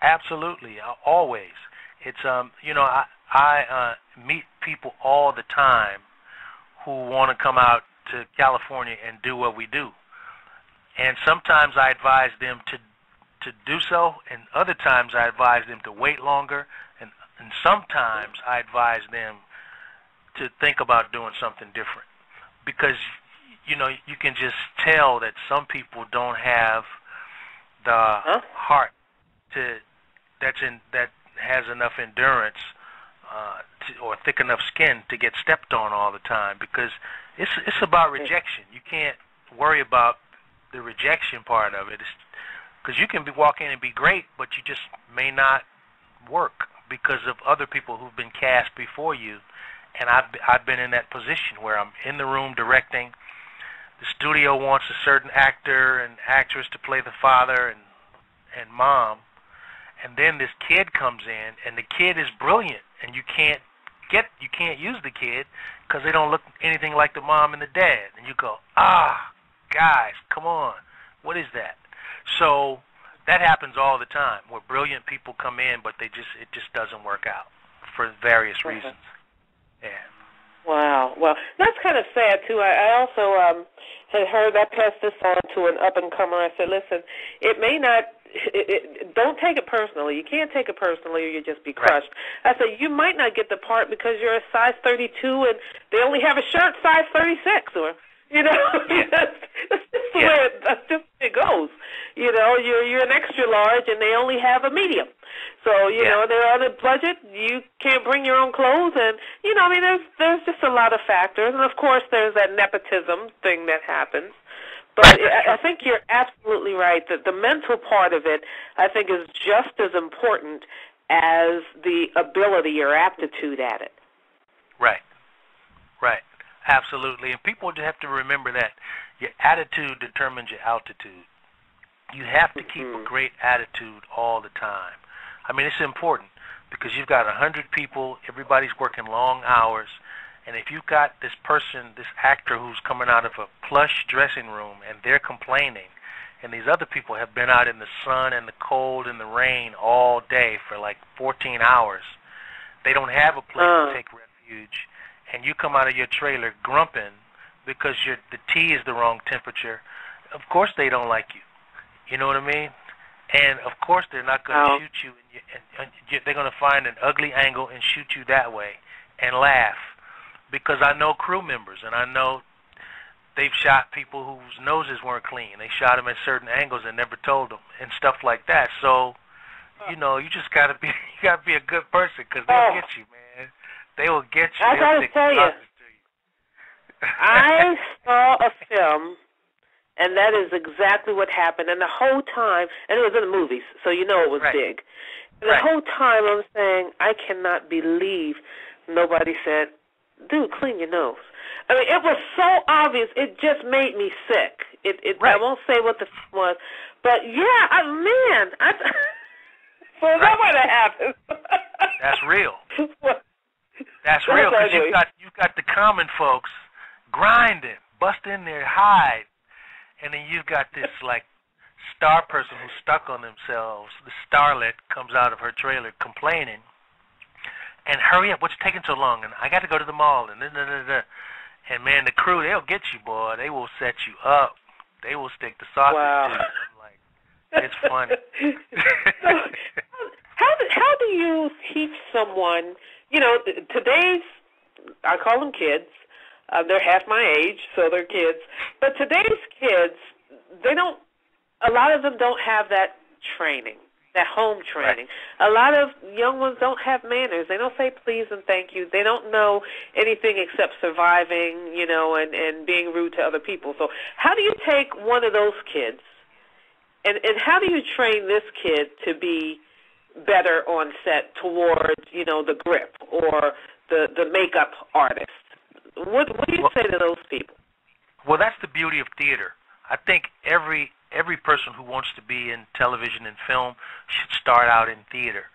Absolutely. Always. It's um you know I I uh meet people all the time who want to come out to California and do what we do. And sometimes I advise them to to do so and other times I advise them to wait longer and and sometimes I advise them to think about doing something different because you know you can just tell that some people don't have the
huh?
heart to that's in that has enough endurance uh, to, or thick enough skin to get stepped on all the time because it's it's about rejection. You can't worry about the rejection part of it because you can be walk in and be great, but you just may not work because of other people who've been cast before you. And I've I've been in that position where I'm in the room directing. The studio wants a certain actor and actress to play the father and and mom, and then this kid comes in, and the kid is brilliant, and you can't get you can't use the kid because they don't look anything like the mom and the dad, and you go, ah, guys, come on, what is that? So that happens all the time where brilliant people come in, but they just it just doesn't work out for various
Okay.
reasons. Yeah.
Wow. Well, that's kind of sad too. I, I also um had heard I passed this on to an up and comer. I said, listen, it may not. It, it, don't take it personally. You can't take it personally, or you'll just be
Right.
crushed. I said you might not get the part because you're a size 32 and they only have a shirt size 36, or you know,
Yeah.
that's, that's just the
Yeah.
way it, that's just the way it goes. You know, you're you're an extra large and they only have a medium. So you
Yeah.
know they're on a budget. You can't bring your own clothes, and you know, I mean, there's there's just a lot of factors, and of course there's that nepotism thing that happens. But I, I think you're absolutely right that the mental part of it, I think, is just as important as the ability or aptitude at it.
Right. Right. Absolutely. And people have to remember that your attitude determines your altitude. You have to keep a
Mhm.
great attitude all the time. I mean, it's important because you've got a hundred people, everybody's working long hours, and if you've got this person, this actor who's coming out of a plush dressing room and they're complaining, and these other people have been out in the sun and the cold and the rain all day for like 14 hours, they don't have a place
Uh.
to take refuge, and you come out of your trailer grumping because your the tea is the wrong temperature. Of course, they don't like you. You know what I mean? And of course, they're not going to
Oh.
shoot you, and, you, and, and you, they're going to find an ugly angle and shoot you that way and laugh. Because I know crew members, and I know they've shot people whose noses weren't clean. They shot them at certain angles and never told them, and stuff like that. So, you know, you just got to be you got to be a good person because they'll
Oh.
get you, man. They will get you.
I gotta tell you,
to you.
I saw a film, and that is exactly what happened. And the whole time, and it was in the movies, so you know it was
Right.
big. And the
Right.
whole time I'm saying, I cannot believe nobody said, "Dude, clean your nose." I mean, it was so obvious. It just made me sick. It, it. I won't say what the f- was, but yeah, I, man, I. so that
Right.
what happened.
That's real. That's
That's
real because you've got you've got the common folks grinding, busting their hide, and then you've got this like star person who's stuck on themselves. The starlet comes out of her trailer complaining, and hurry up, what's taking so long? And I got to go to the mall, and da, da, da, da. and man, the crew they'll get you, boy. They will set you up. They will stick the sausage
Wow.
to you. Like, it's funny.
so, how do, how do you teach someone? You know, today's I call them kids. Uh, they're half my age, so they're kids. But today's kids, they don't. A lot of them don't have that training, that home training. A lot of young ones don't have manners. They don't say please and thank you. They don't know anything except surviving, you know, and and being rude to other people. So, how do you take one of those kids and and how do you train this kid to be better on set towards you know the grip or the the makeup artist? What what do you
Well-
say to those people?
Well, that's the beauty of theater. I think every every person who wants to be in television and film should start out in theater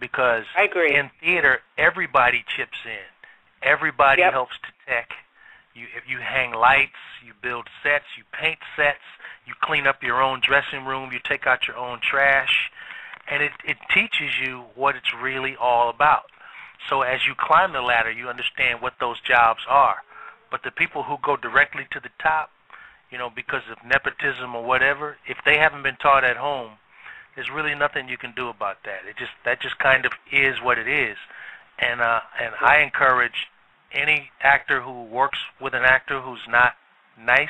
because
I agree.
in theater everybody chips in. Everybody
Yep.
helps to tech. You if you hang lights, you build sets, you paint sets, you clean up your own dressing room, you take out your own trash, and it it teaches you what it's really all about. So as you climb the ladder, you understand what those jobs are. But the people who go directly to the top, you know, because of nepotism or whatever, if they haven't been taught at home, there's really nothing you can do about that. It just that just kind of is what it is. And uh and I encourage any actor who works with an actor who's not nice,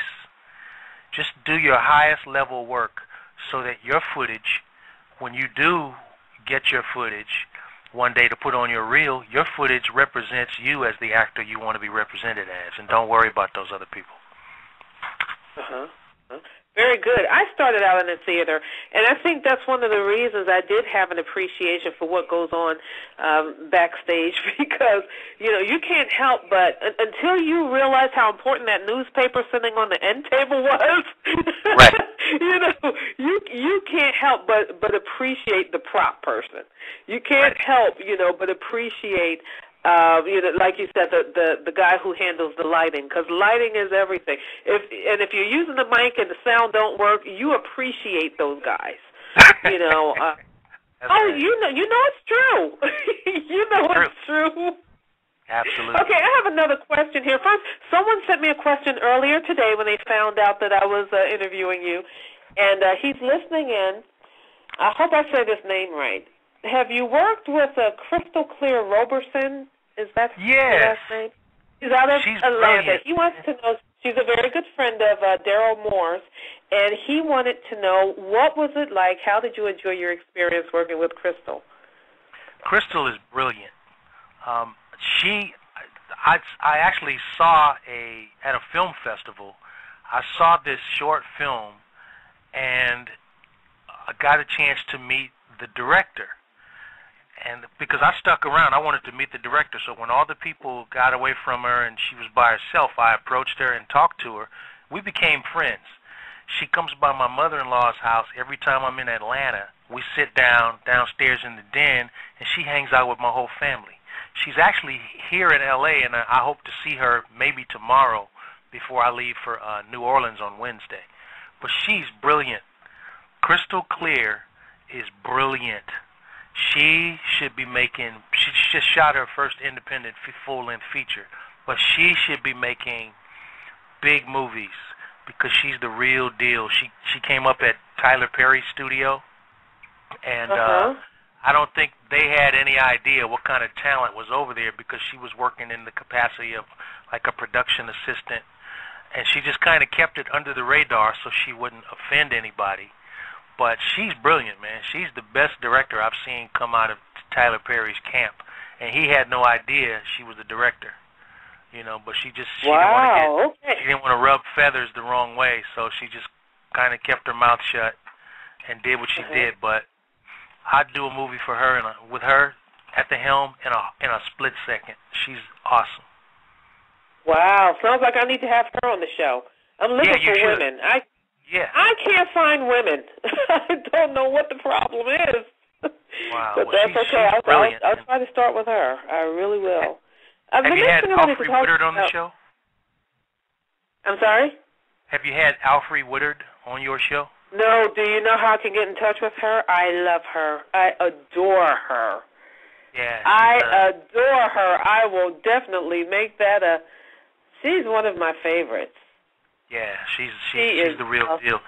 just do your highest level work so that your footage when you do get your footage one day to put on your reel, your footage represents you as the actor you want to be represented as, and don't worry about those other people.
Uh-huh. uh-huh. Very good. I started out in the theater, and I think that's one of the reasons I did have an appreciation for what goes on um, backstage because you know you can't help but uh, until you realize how important that newspaper sitting on the end table was.
Right.
you know, you you can't help but but appreciate the prop person. You can't
Right.
help you know but appreciate uh, you know, like you said, the the the guy who handles the lighting, because lighting is everything. If and if you're using the mic and the sound don't work, you appreciate those guys. You know. Uh, oh,
right.
you know, you know it's true. you know
True.
it's true.
Absolutely.
Okay, I have another question here. First, someone sent me a question earlier today when they found out that I was uh, interviewing you, and uh, he's listening in. I hope I say this name right. Have you worked with uh, Crystal Clear Roberson? Is that
Yes.
last name? She's out of
She's
Atlanta.
brilliant.
He wants to know. She's a very good friend of uh, Daryl Moore's, and he wanted to know what was it like. How did you enjoy your experience working with Crystal?
Crystal is brilliant. Um, she, I, I actually saw a at a film festival. I saw this short film, and I got a chance to meet the director. And because I stuck around, I wanted to meet the director. So when all the people got away from her and she was by herself, I approached her and talked to her. We became friends. She comes by my mother-in-law's house every time I'm in Atlanta. We sit down downstairs in the den, and she hangs out with my whole family. She's actually here in LA, and I hope to see her maybe tomorrow before I leave for uh, New Orleans on Wednesday. But she's brilliant. Crystal Clear is brilliant. She should be making. She just shot her first independent full-length feature, but she should be making big movies because she's the real deal. She she came up at Tyler Perry's studio, and
Uh-huh.
uh, I don't think they had any idea what kind of talent was over there because she was working in the capacity of like a production assistant, and she just kind of kept it under the radar so she wouldn't offend anybody. But she's brilliant, man. She's the best director I've seen come out of Tyler Perry's camp, and he had no idea she was the director. You know, but she just she didn't want to get.
Okay.
she didn't want to rub feathers the wrong way, so she just kind of kept her mouth shut and did what she
Mhm.
did. But I'd do a movie for her and with her at the helm in a in a split second. She's awesome.
Wow. Sounds like I need to have her on the show. I'm looking
Yeah,
for
should.
women. I
Yeah.
I can't find women. I don't know what the problem is.
Wow.
But
Well,
that's
she's-
okay.
she's
I'll. I'll, I'll try to start with her. I really will. Uh, the
Have you had
thing I wanted to Alfre
Woodard on the show?
I'm sorry.
Have you had Alfre Woodard on your show?
No. Do you know how I can get in touch with her? I love her. I adore her.
Yeah.
I
uh,
adore her. I will definitely make that a. She's one of my favorites.
Yeah, she's
She
she's, she's the real
awesome.
deal.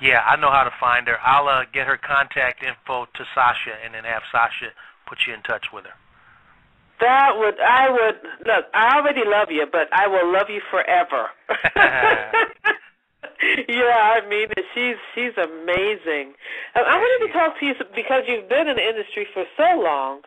Yeah, I know how to find her. I'll uh, get her contact info to Sasha, and then have Sasha put you in touch with her.
That would I would look. I already love you, but I will love you forever. yeah, I mean she's she's amazing. I wanted to talk to you because you've been in the industry for so long.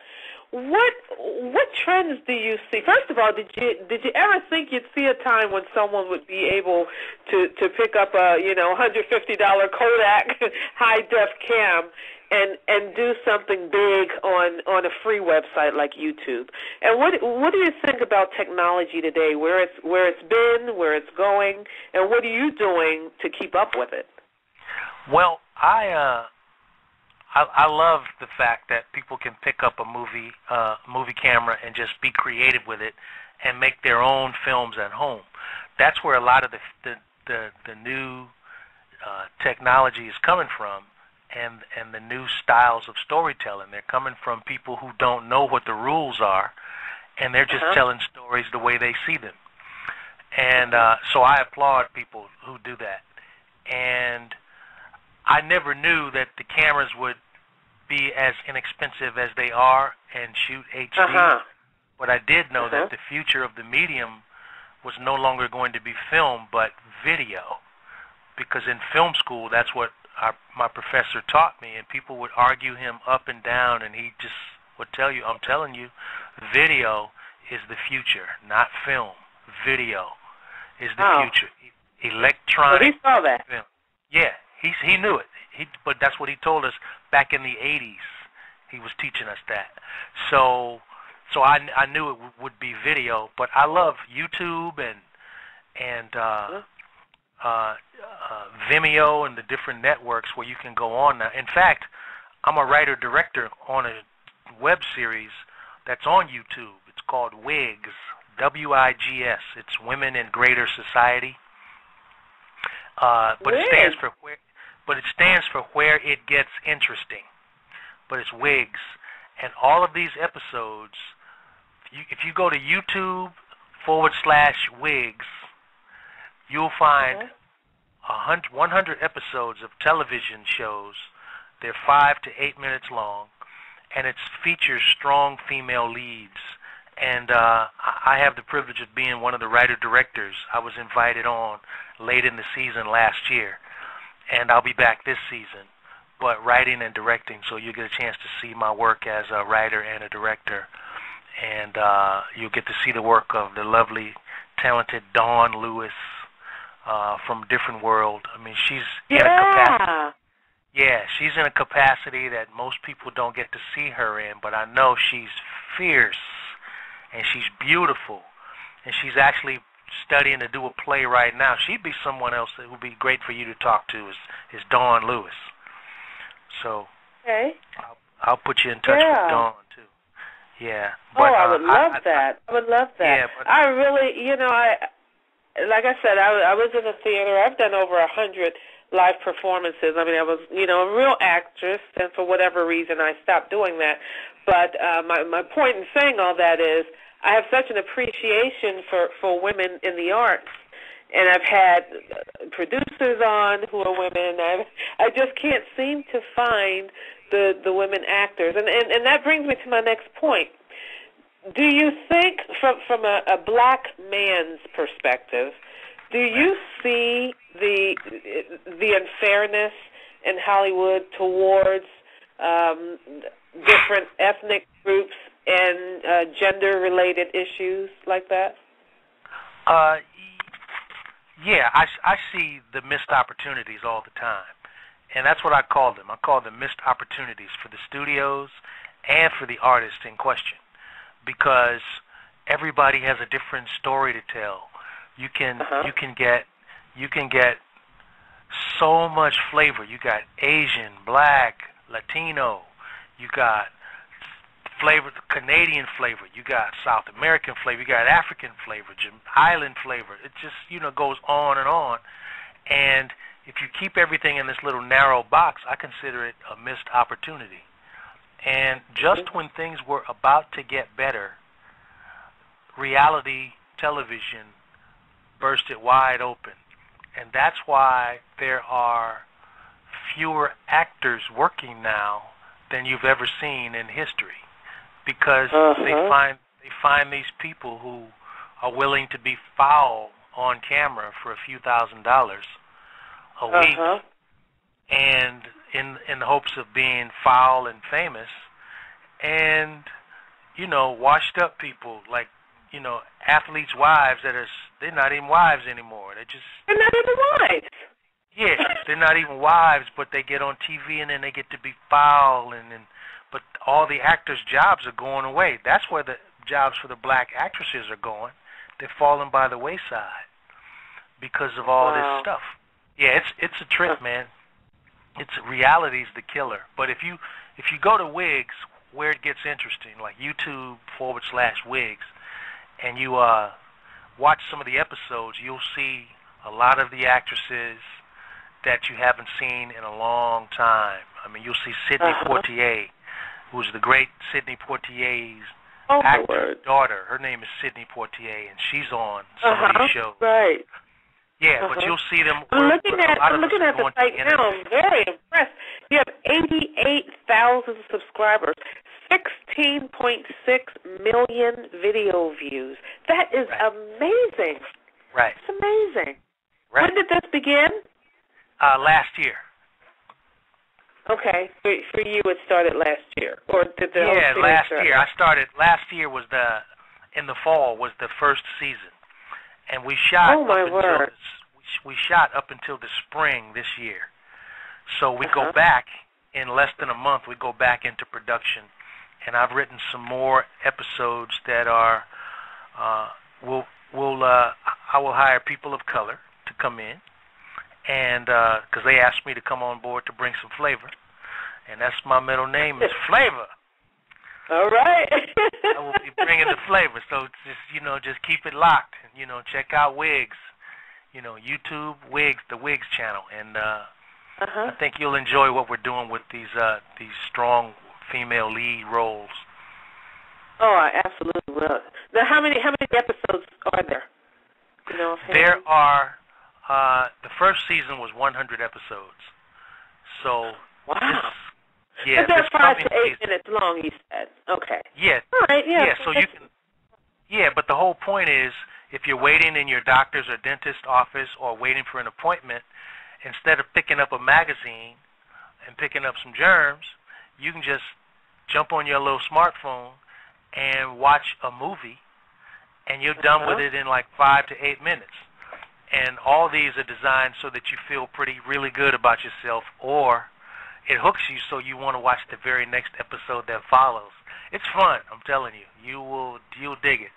What what trends do you see? First of all, did you did you ever think you'd see a time when someone would be able to to pick up a you know hundred fifty dollar Kodak high def cam and and do something big on on a free website like YouTube? And what what do you think about technology today? Where it's where it's been, where it's going, and what are you doing to keep up with it?
Well, I uh, I, I love the fact that people can pick up a movie uh, movie camera and just be creative with it and make their own films at home. That's where a lot of the the the, the new uh, technology is coming from, and and the new styles of storytelling. They're coming from people who don't know what the rules are, and they're just
uh-huh.
telling stories the way they see them. And uh, so I applaud people who do that. And I never knew that the cameras would be as inexpensive as they are and shoot HD.
Uh-huh.
But I did know
Uh-huh.
that the future of the medium was no longer going to be film but video. Because in film school, that's what our, my professor taught me, and people would argue him up and down, and he just would tell you, I'm telling you, video is the future, not film. Video is the
Oh.
future. Electronic
he saw that.
film. Yeah, he he knew it. He but that's what he told us back in the 80s. He was teaching us that. So so I I knew it w- would be video, but I love YouTube and and uh uh, uh Vimeo and the different networks where you can go on now. In fact, I'm a writer director on a web series that's on YouTube. It's called WIGS, W I G S. It's Women in Greater Society. Uh, but it stands for where, but it stands for where it gets interesting. But it's WIGS, and all of these episodes. If you, if you go to YouTube forward slash WIGS, you'll find a hundred, 100 episodes of television shows. They're five to eight minutes long, and it features strong female leads. And uh, I have the privilege of being one of the writer directors. I was invited on late in the season last year, and I'll be back this season. But writing and directing, so you get a chance to see my work as a writer and a director, and uh, you'll get to see the work of the lovely, talented Dawnn Lewis uh, from Different World. I mean, she's in a capacity.
Yeah.
Yeah, she's in a capacity that most people don't get to see her in, but I know she's fierce and she's beautiful. And she's actually studying to do a play right now. She'd be someone else that would be great for you to talk to is is Dawnn Lewis. So
Okay.
I'll, I'll put you in touch
Yeah.
with Dawnn too. Yeah.
oh,
But,
I
uh,
would love
I,
that. I would love that.
Yeah, but-
I really, you know, I like I said, I, I was in the theater. I've done over a hundred live performances. I mean, I was, you know, a real actress, and for whatever reason, I stopped doing that. But uh, my my point in saying all that is, I have such an appreciation for for women in the arts. And I've had producers on who are women. I I just can't seem to find the the women actors, and and, and that brings me to my next point. Do you think, from from a, a black man's perspective, do you see the the unfairness in Hollywood towards um, different ethnic groups and uh, gender-related issues like that?
Uh, yeah, I, I see the missed opportunities all the time. And that's what I call them. I call them missed opportunities for the studios and for the artists in question. Because everybody has a different story to tell. You can
Uh-huh.
you can get you can get so much flavor. You got Asian, black, Latino, you got flavor, Canadian flavor. You got South American flavor. You got African flavor, island flavor. It just you know goes on and on. And if you keep everything in this little narrow box, I consider it a missed opportunity. And just when things were about to get better, reality television burst it wide open. And that's why there are fewer actors working now than you've ever seen in history because they
Uh-huh.
find they find these people who are willing to be foul on camera for a few thousand dollars a week
Uh-huh.
and in in the hopes of being foul and famous and you know washed up people like you know athletes wives that are they're not even wives anymore they're just
they're not even wives.
yeah they're not even wives but they get on TV and then they get to be foul and and but all the actors jobs are going away that's where the jobs for the black actresses are going they're falling by the wayside because of all
Wow.
this stuff yeah it's it's a trip man it's reality's the killer. But if you if you go to Wigs, where it gets interesting, like YouTube forward slash Wigs, and you uh, watch some of the episodes, you'll see a lot of the actresses that you haven't seen in a long time. I mean, you'll see Sidney
Uh-huh.
Poitier, who's the great Sidney Poitier's
Oh
actor's daughter. Her name is Sydney Poitier, and she's on some
Uh-huh.
of these shows.
Right.
Yeah, but
Uh-huh.
you'll see them.
I'm looking at I'm looking at the site now. I'm very impressed. You have 88,000 subscribers, 16.6 million video views. That is
Right.
amazing.
Right,
It's amazing.
right.
When did this begin?
Uh, last year.
Okay, for for you it started last year, or did the
yeah, last
start?
year. I started. Last year was the in the fall was the first season, and we shot.
Oh, my word.
the s- we We shot up until the spring this year, so we
Uh-huh.
go back in less than a month. We go back into production, and I've written some more episodes that are. Uh, will will uh, I will hire people of color to come in, and because they asked me to come on board to bring some flavor, and that's my middle name is Flavor.
All right.
I will be bringing the flavor. So just you know, just keep it locked. You know, check out Wigs. You know, YouTube Wigs, the Wigs channel, and uh,
uh-huh.
I think you'll enjoy what we're doing with these uh, these strong female lead roles.
Oh, I absolutely will. Now, how many how many episodes are there? You know.
There are uh, the first season was 100 episodes. So
Wow.
this, yeah,
but they're five to eight
season,
minutes long. You said. Okay.
yeah,
All right. Yeah.
Yeah, so you can. Yeah, but the whole point is, if you're waiting in your doctor's or dentist office or waiting for an appointment, instead of picking up a magazine and picking up some germs, you can just jump on your little smartphone and watch a movie, and you're done with
Uh-huh.
it in like five to eight minutes. And all these are designed so that you feel pretty, really good about yourself, or it hooks you so you want to watch the very next episode that follows. It's fun, I'm telling you. You will, you'll dig it.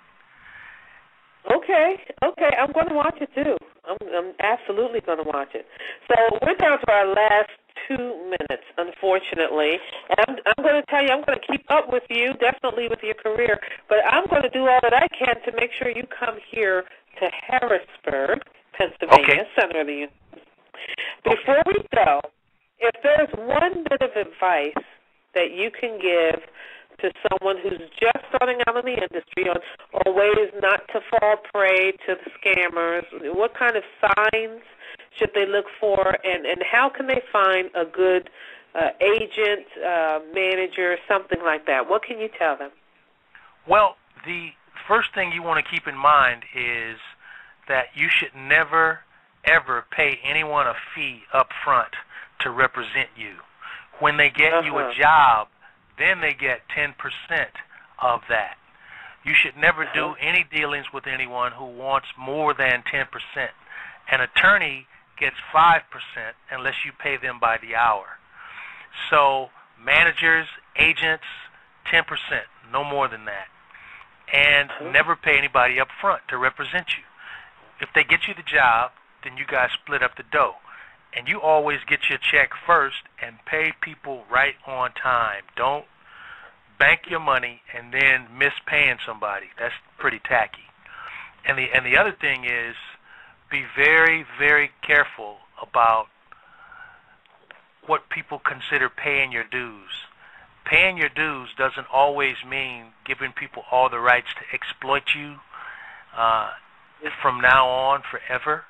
Okay, okay, I'm going to watch it too. I'm, I'm absolutely going to watch it. So we're down to our last two minutes, unfortunately, and I'm, I'm going to tell you, I'm going to keep up with you, definitely with your career, but I'm going to do all that I can to make sure you come here to Harrisburg, Pennsylvania,
Okay.
center of the union. Before we go, if there's one bit of advice that you can give to someone who's just starting out in the industry on, on ways not to fall prey to the scammers, what kind of signs should they look for, and, and how can they find a good uh, agent, uh, manager, something like that? What can you tell them?
Well, the first thing you want to keep in mind is that you should never, ever pay anyone a fee up front to represent you. When they get you a
Uh-huh.
job, then they get 10% of that. You should never do any dealings with anyone who wants more than 10%. An attorney gets 5% unless you pay them by the hour. So, managers, agents, 10%, no more than that. And never pay anybody up front to represent you. If they get you the job, then you guys split up the dough. And you always get your check first and pay people right on time. Don't bank your money and then miss paying somebody. That's pretty tacky. And the and the other thing is be very very careful about what people consider paying your dues. Paying your dues doesn't always mean giving people all the rights to exploit you uh, from now on forever.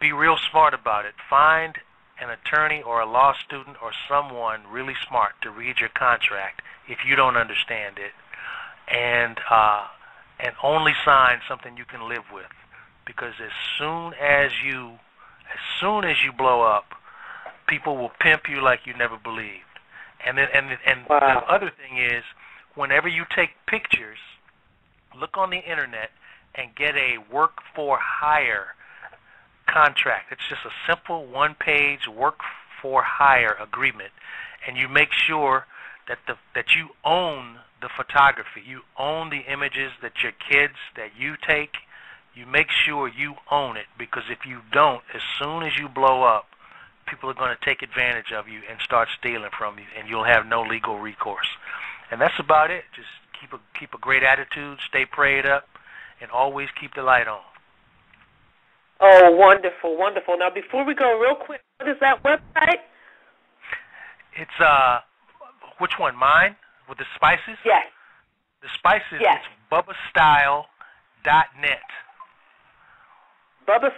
Be real smart about it. Find an attorney or a law student or someone really smart to read your contract if you don't understand it, and uh, and only sign something you can live with. Because as soon as you as soon as you blow up, people will pimp you like you never believed. And then and and
Wow.
the other thing is, whenever you take pictures, look on the internet and get a work for hire contract. It's just a simple one-page work for hire agreement, and you make sure that the that you own the photography, you own the images that your kids that you take. You make sure you own it because if you don't, as soon as you blow up, people are going to take advantage of you and start stealing from you, and you'll have no legal recourse. And that's about it. Just keep a keep a great attitude, stay prayed up, and always keep the light on.
Oh, wonderful, wonderful. Now, before we go, real quick, what is that website?
It's uh, which one? Mine with the spices?
Yes.
The spices.
Yes.
It's BubbaStyle dot net.
Bubba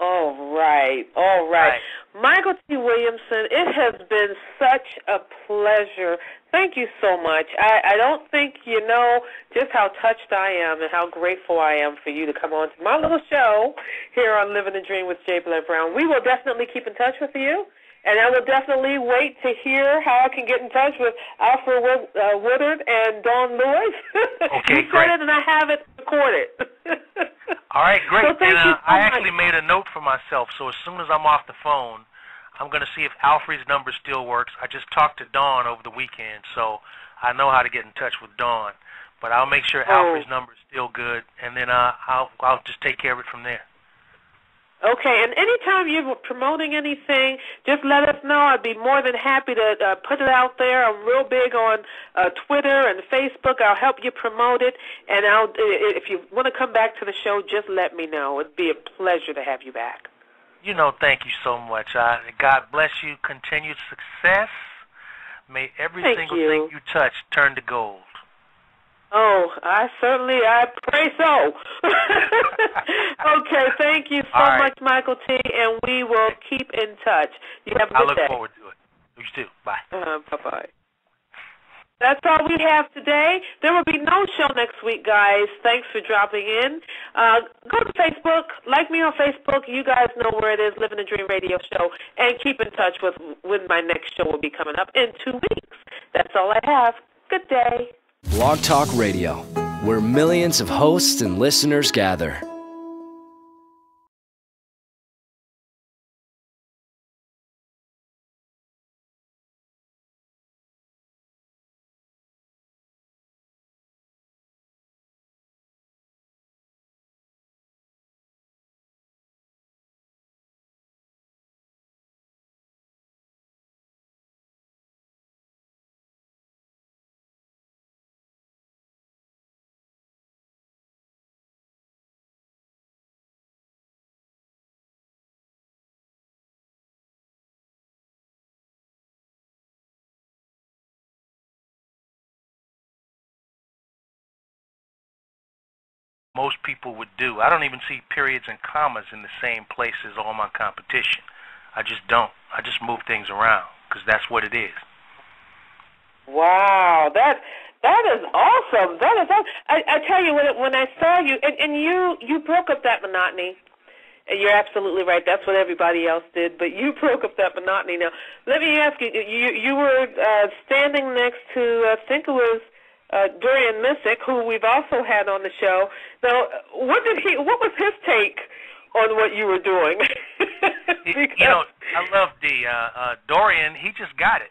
All right, all right.
Right.
Michael T. Williamson, it has been such a pleasure. Thank you so much. I, I don't think you know just how touched I am and how grateful I am for you to come on to my little show here on Living the Dream with J. Blair Brown. We will definitely keep in touch with you. And I will definitely wait to hear how I can get in touch with Alfre Wood, uh, Woodard and Dawnn Lewis.
Okay,
you
great.
said it, and I have it recorded.
All right, great.
So thank
and
you
uh,
so
I actually made a note for myself, so as soon as I'm off the phone, I'm going to see if Alfre's number still works. I just talked to Dawnn over the weekend, so I know how to get in touch with Dawnn. But I'll make sure
Oh.
Alfre's number is still good, and then uh, I'll I'll just take care of it from there.
Okay, and anytime you're promoting anything, just let us know. I'd be more than happy to uh, put it out there. I'm real big on uh, Twitter and Facebook. I'll help you promote it, and I'll if you want to come back to the show, just let me know. It'd be a pleasure to have you back.
You know, thank you so much. Uh, God bless you. Continued success. May every
Thank
single
you.
thing you touch turn to gold.
Oh, I certainly, I pray so. okay, thank you so
right.
much, Michael T, and we will keep in touch. You have a good I
look
day.
forward to it. You too. Bye.
Uh, bye bye. That's all we have today. There will be no show next week, guys. Thanks for dropping in. Uh, go to Facebook, like me on Facebook. You guys know where it is, Living the Dream Radio Show, and keep in touch with when my next show will be coming up in two weeks. That's all I have. Good day.
Blog Talk Radio, where millions of hosts and listeners gather.
Most people would do. I don't even see periods and commas in the same place as all my competition. I just don't. I just move things around because that's what it is.
Wow, that that is awesome. That is awesome. I, I tell you when when I saw you and, and you you broke up that monotony. And You're absolutely right. That's what everybody else did, but you broke up that monotony. Now, let me ask you: you you were uh, standing next to I think it was uh, Dorian Missick, who we've also had on the show. Now, what did he? What was his take on what you were doing?
It- you know, I love D. Uh, uh, Dorian, he just got it.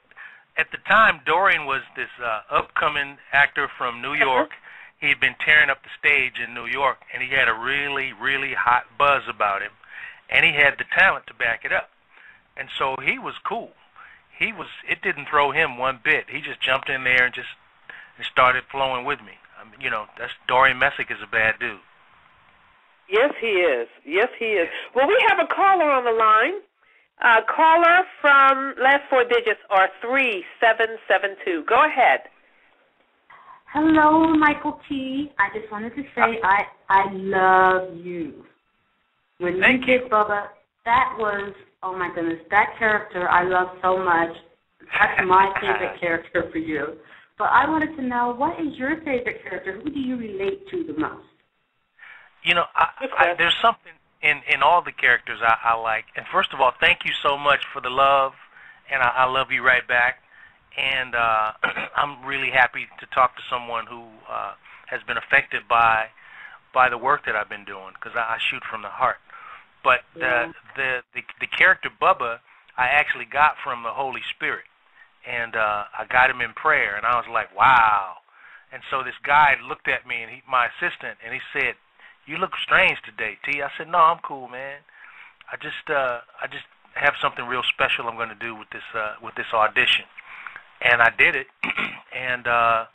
At the time, Dorian was this uh, upcoming actor from New York. He had been tearing up the stage in New York, and he had a really, really hot buzz about him, and he had the talent to back it up. And so he was cool. He was. It didn't throw him one bit. He just jumped in there and just and started flowing with me. I mean, you know, that's Dorian Missick is a bad dude.
Yes, he is. Yes, he is. Well, we have a caller on the line. Uh, caller from last four digits are three seven seven two. Go ahead.
Hello, Mykelti. I just wanted to say I I love you. When
Thank
you
you.
did Bubba, that was oh my goodness, that character I love so much. That's my favorite character for you. But I wanted to know what is your favorite character? Who do you relate to the most?
You know, I, I, there's something in in all the characters I, I like. And first of all, thank you so much for the love, and I, I love you right back. And uh, I'm really happy to talk to someone who uh, has been affected by by the work that I've been doing because I, I shoot from the heart. But
Yeah.
the, the the the character Bubba, I actually got from the Holy Spirit, and uh, I got him in prayer, and I was like, wow. And so this guy looked at me, and he, my assistant, and he said, "You look strange today, T." I said, "No, I'm cool, man. I just uh, I just have something real special I'm going to do with this uh, with this audition." And I did it, and uh,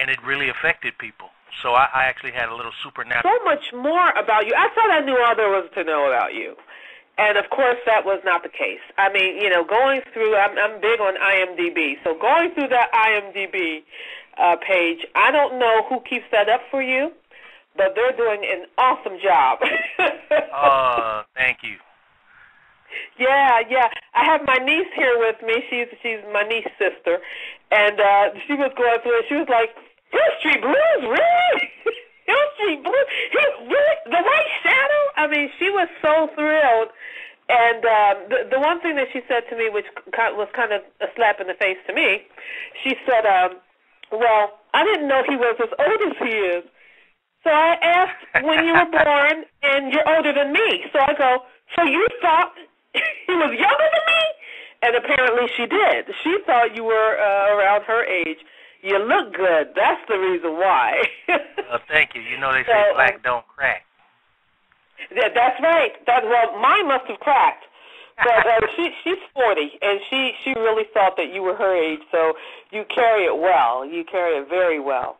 and it really affected people. So I, I actually had a little supernatural.
So much more about you. I thought I knew all there was to know about you. And of course, that was not the case. I mean, you know, going through, I'm, I'm big on IMDb. So going through that IMDb uh, page, I don't know who keeps that up for you, but they're doing an awesome job.
uh, thank you.
Yeah, yeah. I have my niece here with me. She's she's my niece sister, and uh she was going through it. She was like, "Hill Street Blues, really? Hill Street Blues? He, really? The White Shadow?" I mean, she was so thrilled. And um, the the one thing that she said to me, which was kind of a slap in the face to me, she said, um, "Well, I didn't know he was as old as he is." So I asked when you were born, and you're older than me. So I go, "So you thought he was younger than me?" And apparently she did. She thought you were uh, around her age. You look good. That's the reason why.
well, thank you. You know they say so, black don't crack.
That, that's right. That well, mine must have cracked. But uh, she she's forty, and she she really thought that you were her age. So you carry it well. You carry it very well.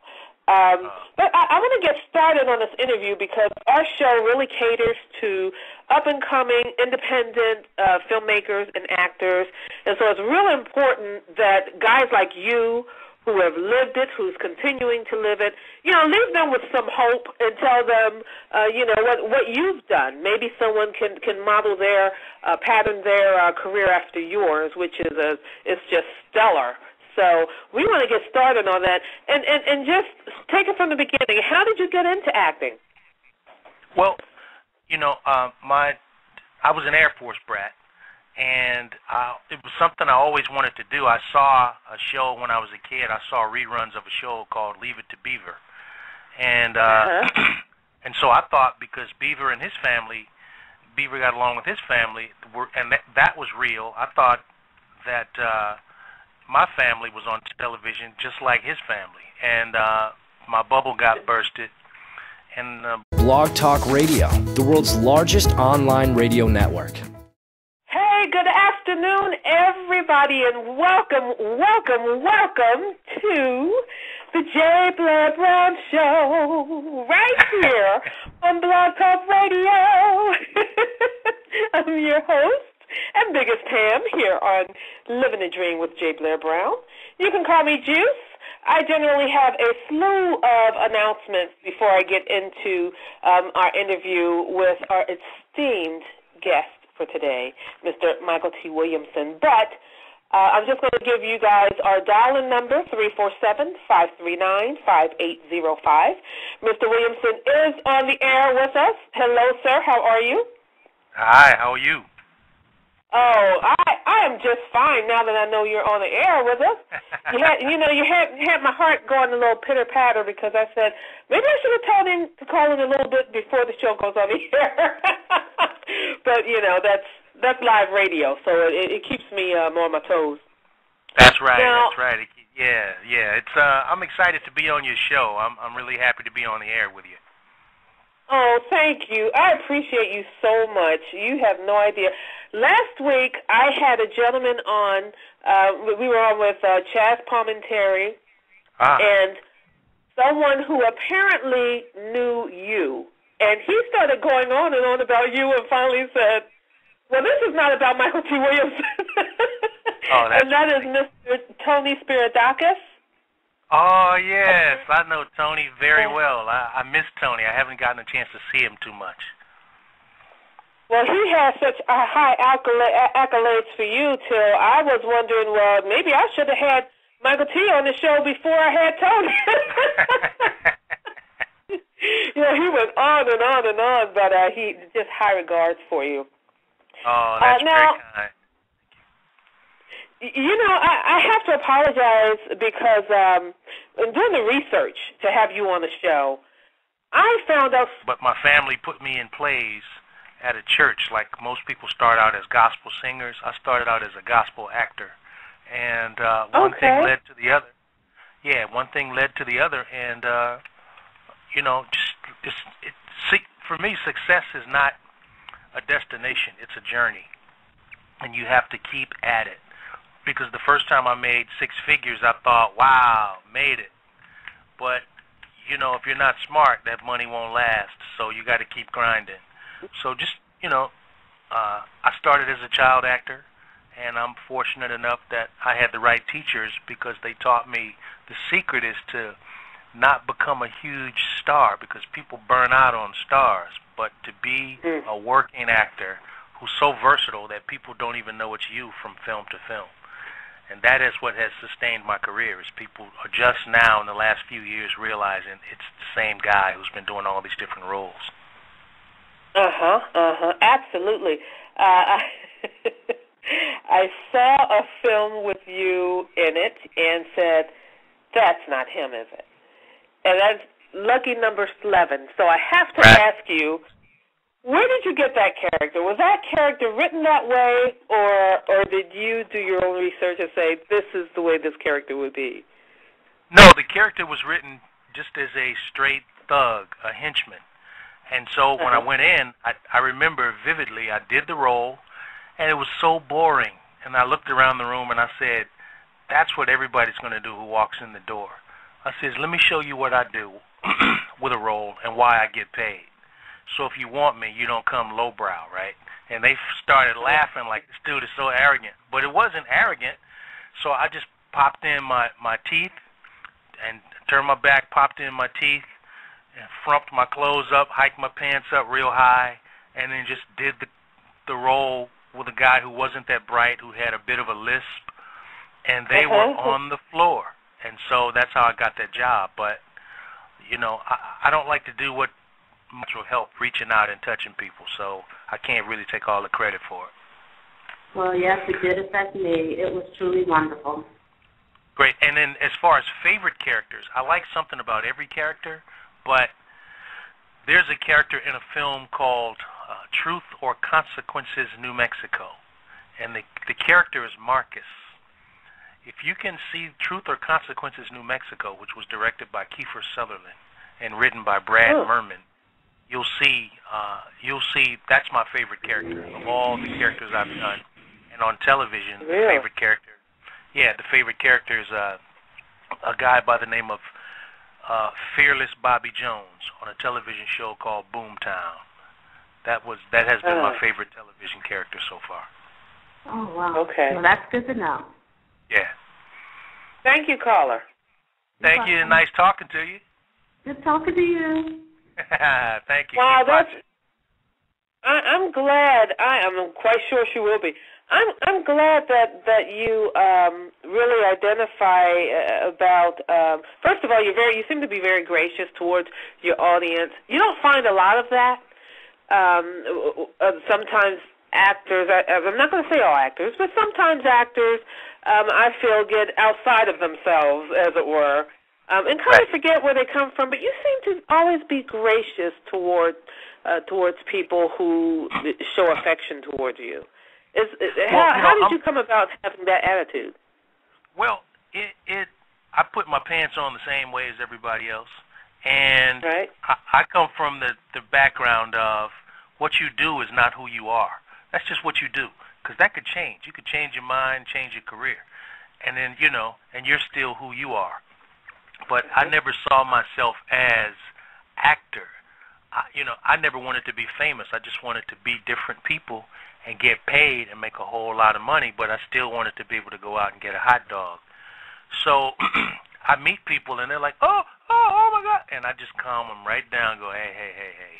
Um, but I, I want to get started on this interview because our show really caters to up and coming independent uh, filmmakers and actors, and so it's really important that guys like you who have lived it, who's continuing to live it. You know, leave them with some hope and tell them, uh, you know, what what you've done. Maybe someone can can model their uh, pattern their uh, career after yours, which is a it's just stellar. So we want to get started on that, and and and just take it from the beginning. How did you get into acting?
Well, you know, uh, my I was an Air Force brat and uh, it was something I always wanted to do. I saw a show when I was a kid. I saw reruns of a show called Leave It to Beaver, and uh, uh-huh. and so I thought because Beaver and his family, Beaver got along with his family, were, and that, that was real. I thought that uh, my family was on television just like his family, and uh, my bubble got bursted. And uh,
Blog Talk Radio, the world's largest online radio network
good afternoon, everybody, and welcome, welcome, welcome to the J. Blair Brown Show, right here on Blog Talk Radio. I'm your host and biggest Pam here on Living a Dream with J. Blair Brown. You can call me Juice. I generally have a slew of announcements before I get into um, our interview with our esteemed guest for today, Mr. Michael T. Williamson. But uh, I'm just going to give you guys our dial-in number, 347-539-5805. Mr. Williamson is on the air with us. Hello, sir. How are you?
Hi, how are you?
Oh, I I am just fine now that I know you're on the air with us. You had you know you had had my heart going a little pitter patter because I said maybe I should have told him to call in a little bit before the show goes on the air. But you know that's that's live radio, so it, it keeps me um, on my toes.
That's right. Now, that's right. It, yeah, yeah. It's uh, I'm excited to be on your show. I'm I'm really happy to be on the air with you.
Oh, thank you. I appreciate you so much. You have no idea. Last week, I had a gentleman on. Uh, we were on with uh, Chaz Palminteri,
ah.
and someone who apparently knew you. And he started going on and on about you, and finally said, "Well, this is not about Mykelti. Williams.
oh, that's
and that is Mr. Tony Spiridakis.
Oh yes, I know Tony very well. I, I miss Tony. I haven't gotten a chance to see him too much.
Well, he has such a high accolades for you, till I was wondering, well, maybe I should have had Mykelti on the show before I had Tony. you know, he went on and on and on, but uh, he just high regards for you.
Oh, that's uh,
now,
very kind.
You know, I, I have to apologize because um, in doing the research to have you on the show, I found out.
But my family put me in plays at a church. Like most people start out as gospel singers, I started out as a gospel actor, and uh, one
okay.
thing led to the other. Yeah, one thing led to the other, and uh, you know, just, just it, for me, success is not a destination; it's a journey, and you have to keep at it. Because the first time I made six figures, I thought, "Wow, made it," but you know, if you're not smart, that money won't last. So you got to keep grinding. So just you know, uh, I started as a child actor, and I'm fortunate enough that I had the right teachers because they taught me the secret is to not become a huge star because people burn out on stars, but to be
Mm.
a working actor who's so versatile that people don't even know it's you from film to film. And that is what has sustained my career is people are just now in the last few years realizing it's the same guy who's been doing all these different roles.
Uh huh. Uh huh. Absolutely. Uh, I saw a film with you in it and said, "That's not him, is it?" And that's Lucky Number Slevin. So I have to
Right.
ask you, where did you get that character? Was that character written that way, or or did you do your own research and say this is the way this character would be?
No, the character was written just as a straight thug, a henchman. And so when I
Uh-huh.
went in, I, I remember vividly, I did the role, and it was so boring. And I looked around the room and I said, that's what everybody's going to do who walks in the door. I says, let me show you what I do with a role and why I get paid. So if you want me, you don't come lowbrow, right? And they started laughing like this dude is so arrogant, but it wasn't arrogant. So I just popped in my my teeth and turned my back, popped in my teeth, and frumped my clothes up, hiked my pants up real high, and then just did the the role with a guy who wasn't that bright, who had a bit of a lisp, and they were
Uh-huh.
on the floor, and so that's how I got that job. But you know, I, I don't like to do what much will help reaching out and touching people, so I can't really take all the credit for it.
Well, yes, it did affect me. It was truly wonderful.
Great. And then as far as favorite characters, I like something about every character, but there's a character in a film called uh, Truth or Consequences New Mexico, and the the character is Marcus. If you can see Truth or Consequences New Mexico, which was directed by Kiefer Sutherland and written by Brad
Oh.
Mirman, you'll see uh, you'll see that's my favorite character of all the characters I've done. And on television, the favorite character, yeah, the favorite character is uh, a guy by the name of uh, Fearless Bobby Jones on a television show called Boomtown. That was that has been my
Oh.
favorite television character so far.
Oh, wow.
Okay.
Well, that's good to know.
Yeah.
Thank you, caller.
Thank you.
welcome.
Nice talking to you.
Good talking to you.
Thank you.
Wow,
Keep
that's.
watching.
I, I'm glad. I am quite sure she will be. I'm I'm glad that that you um, really identify uh, about. Um, first of all, you're very. You seem to be very gracious towards your audience. You don't find a lot of that. Um, uh, sometimes actors. I, I'm not going to say all actors, but sometimes actors. Um, I feel get outside of themselves, as it were, um, and kind of forget where they come from. But you seem to always be gracious toward uh, towards people who show affection towards you. Is, is how,
Well, you know,
how did
I'm-
you come about having that attitude?
Well, it it I put my pants on the same way as everybody else, and
Right.
I, I come from the the background of what you do is not who you are. That's just what you do, because that could change. You could change your mind, change your career, and then you know, and you're still who you are. But I never saw myself as actor. I, you know, I never wanted to be famous. I just wanted to be different people and get paid and make a whole lot of money. But I still wanted to be able to go out and get a hot dog. So I meet people and they're like, "Oh, oh, oh my God!" And I just calm them right down. And go, "Hey, hey, hey, hey!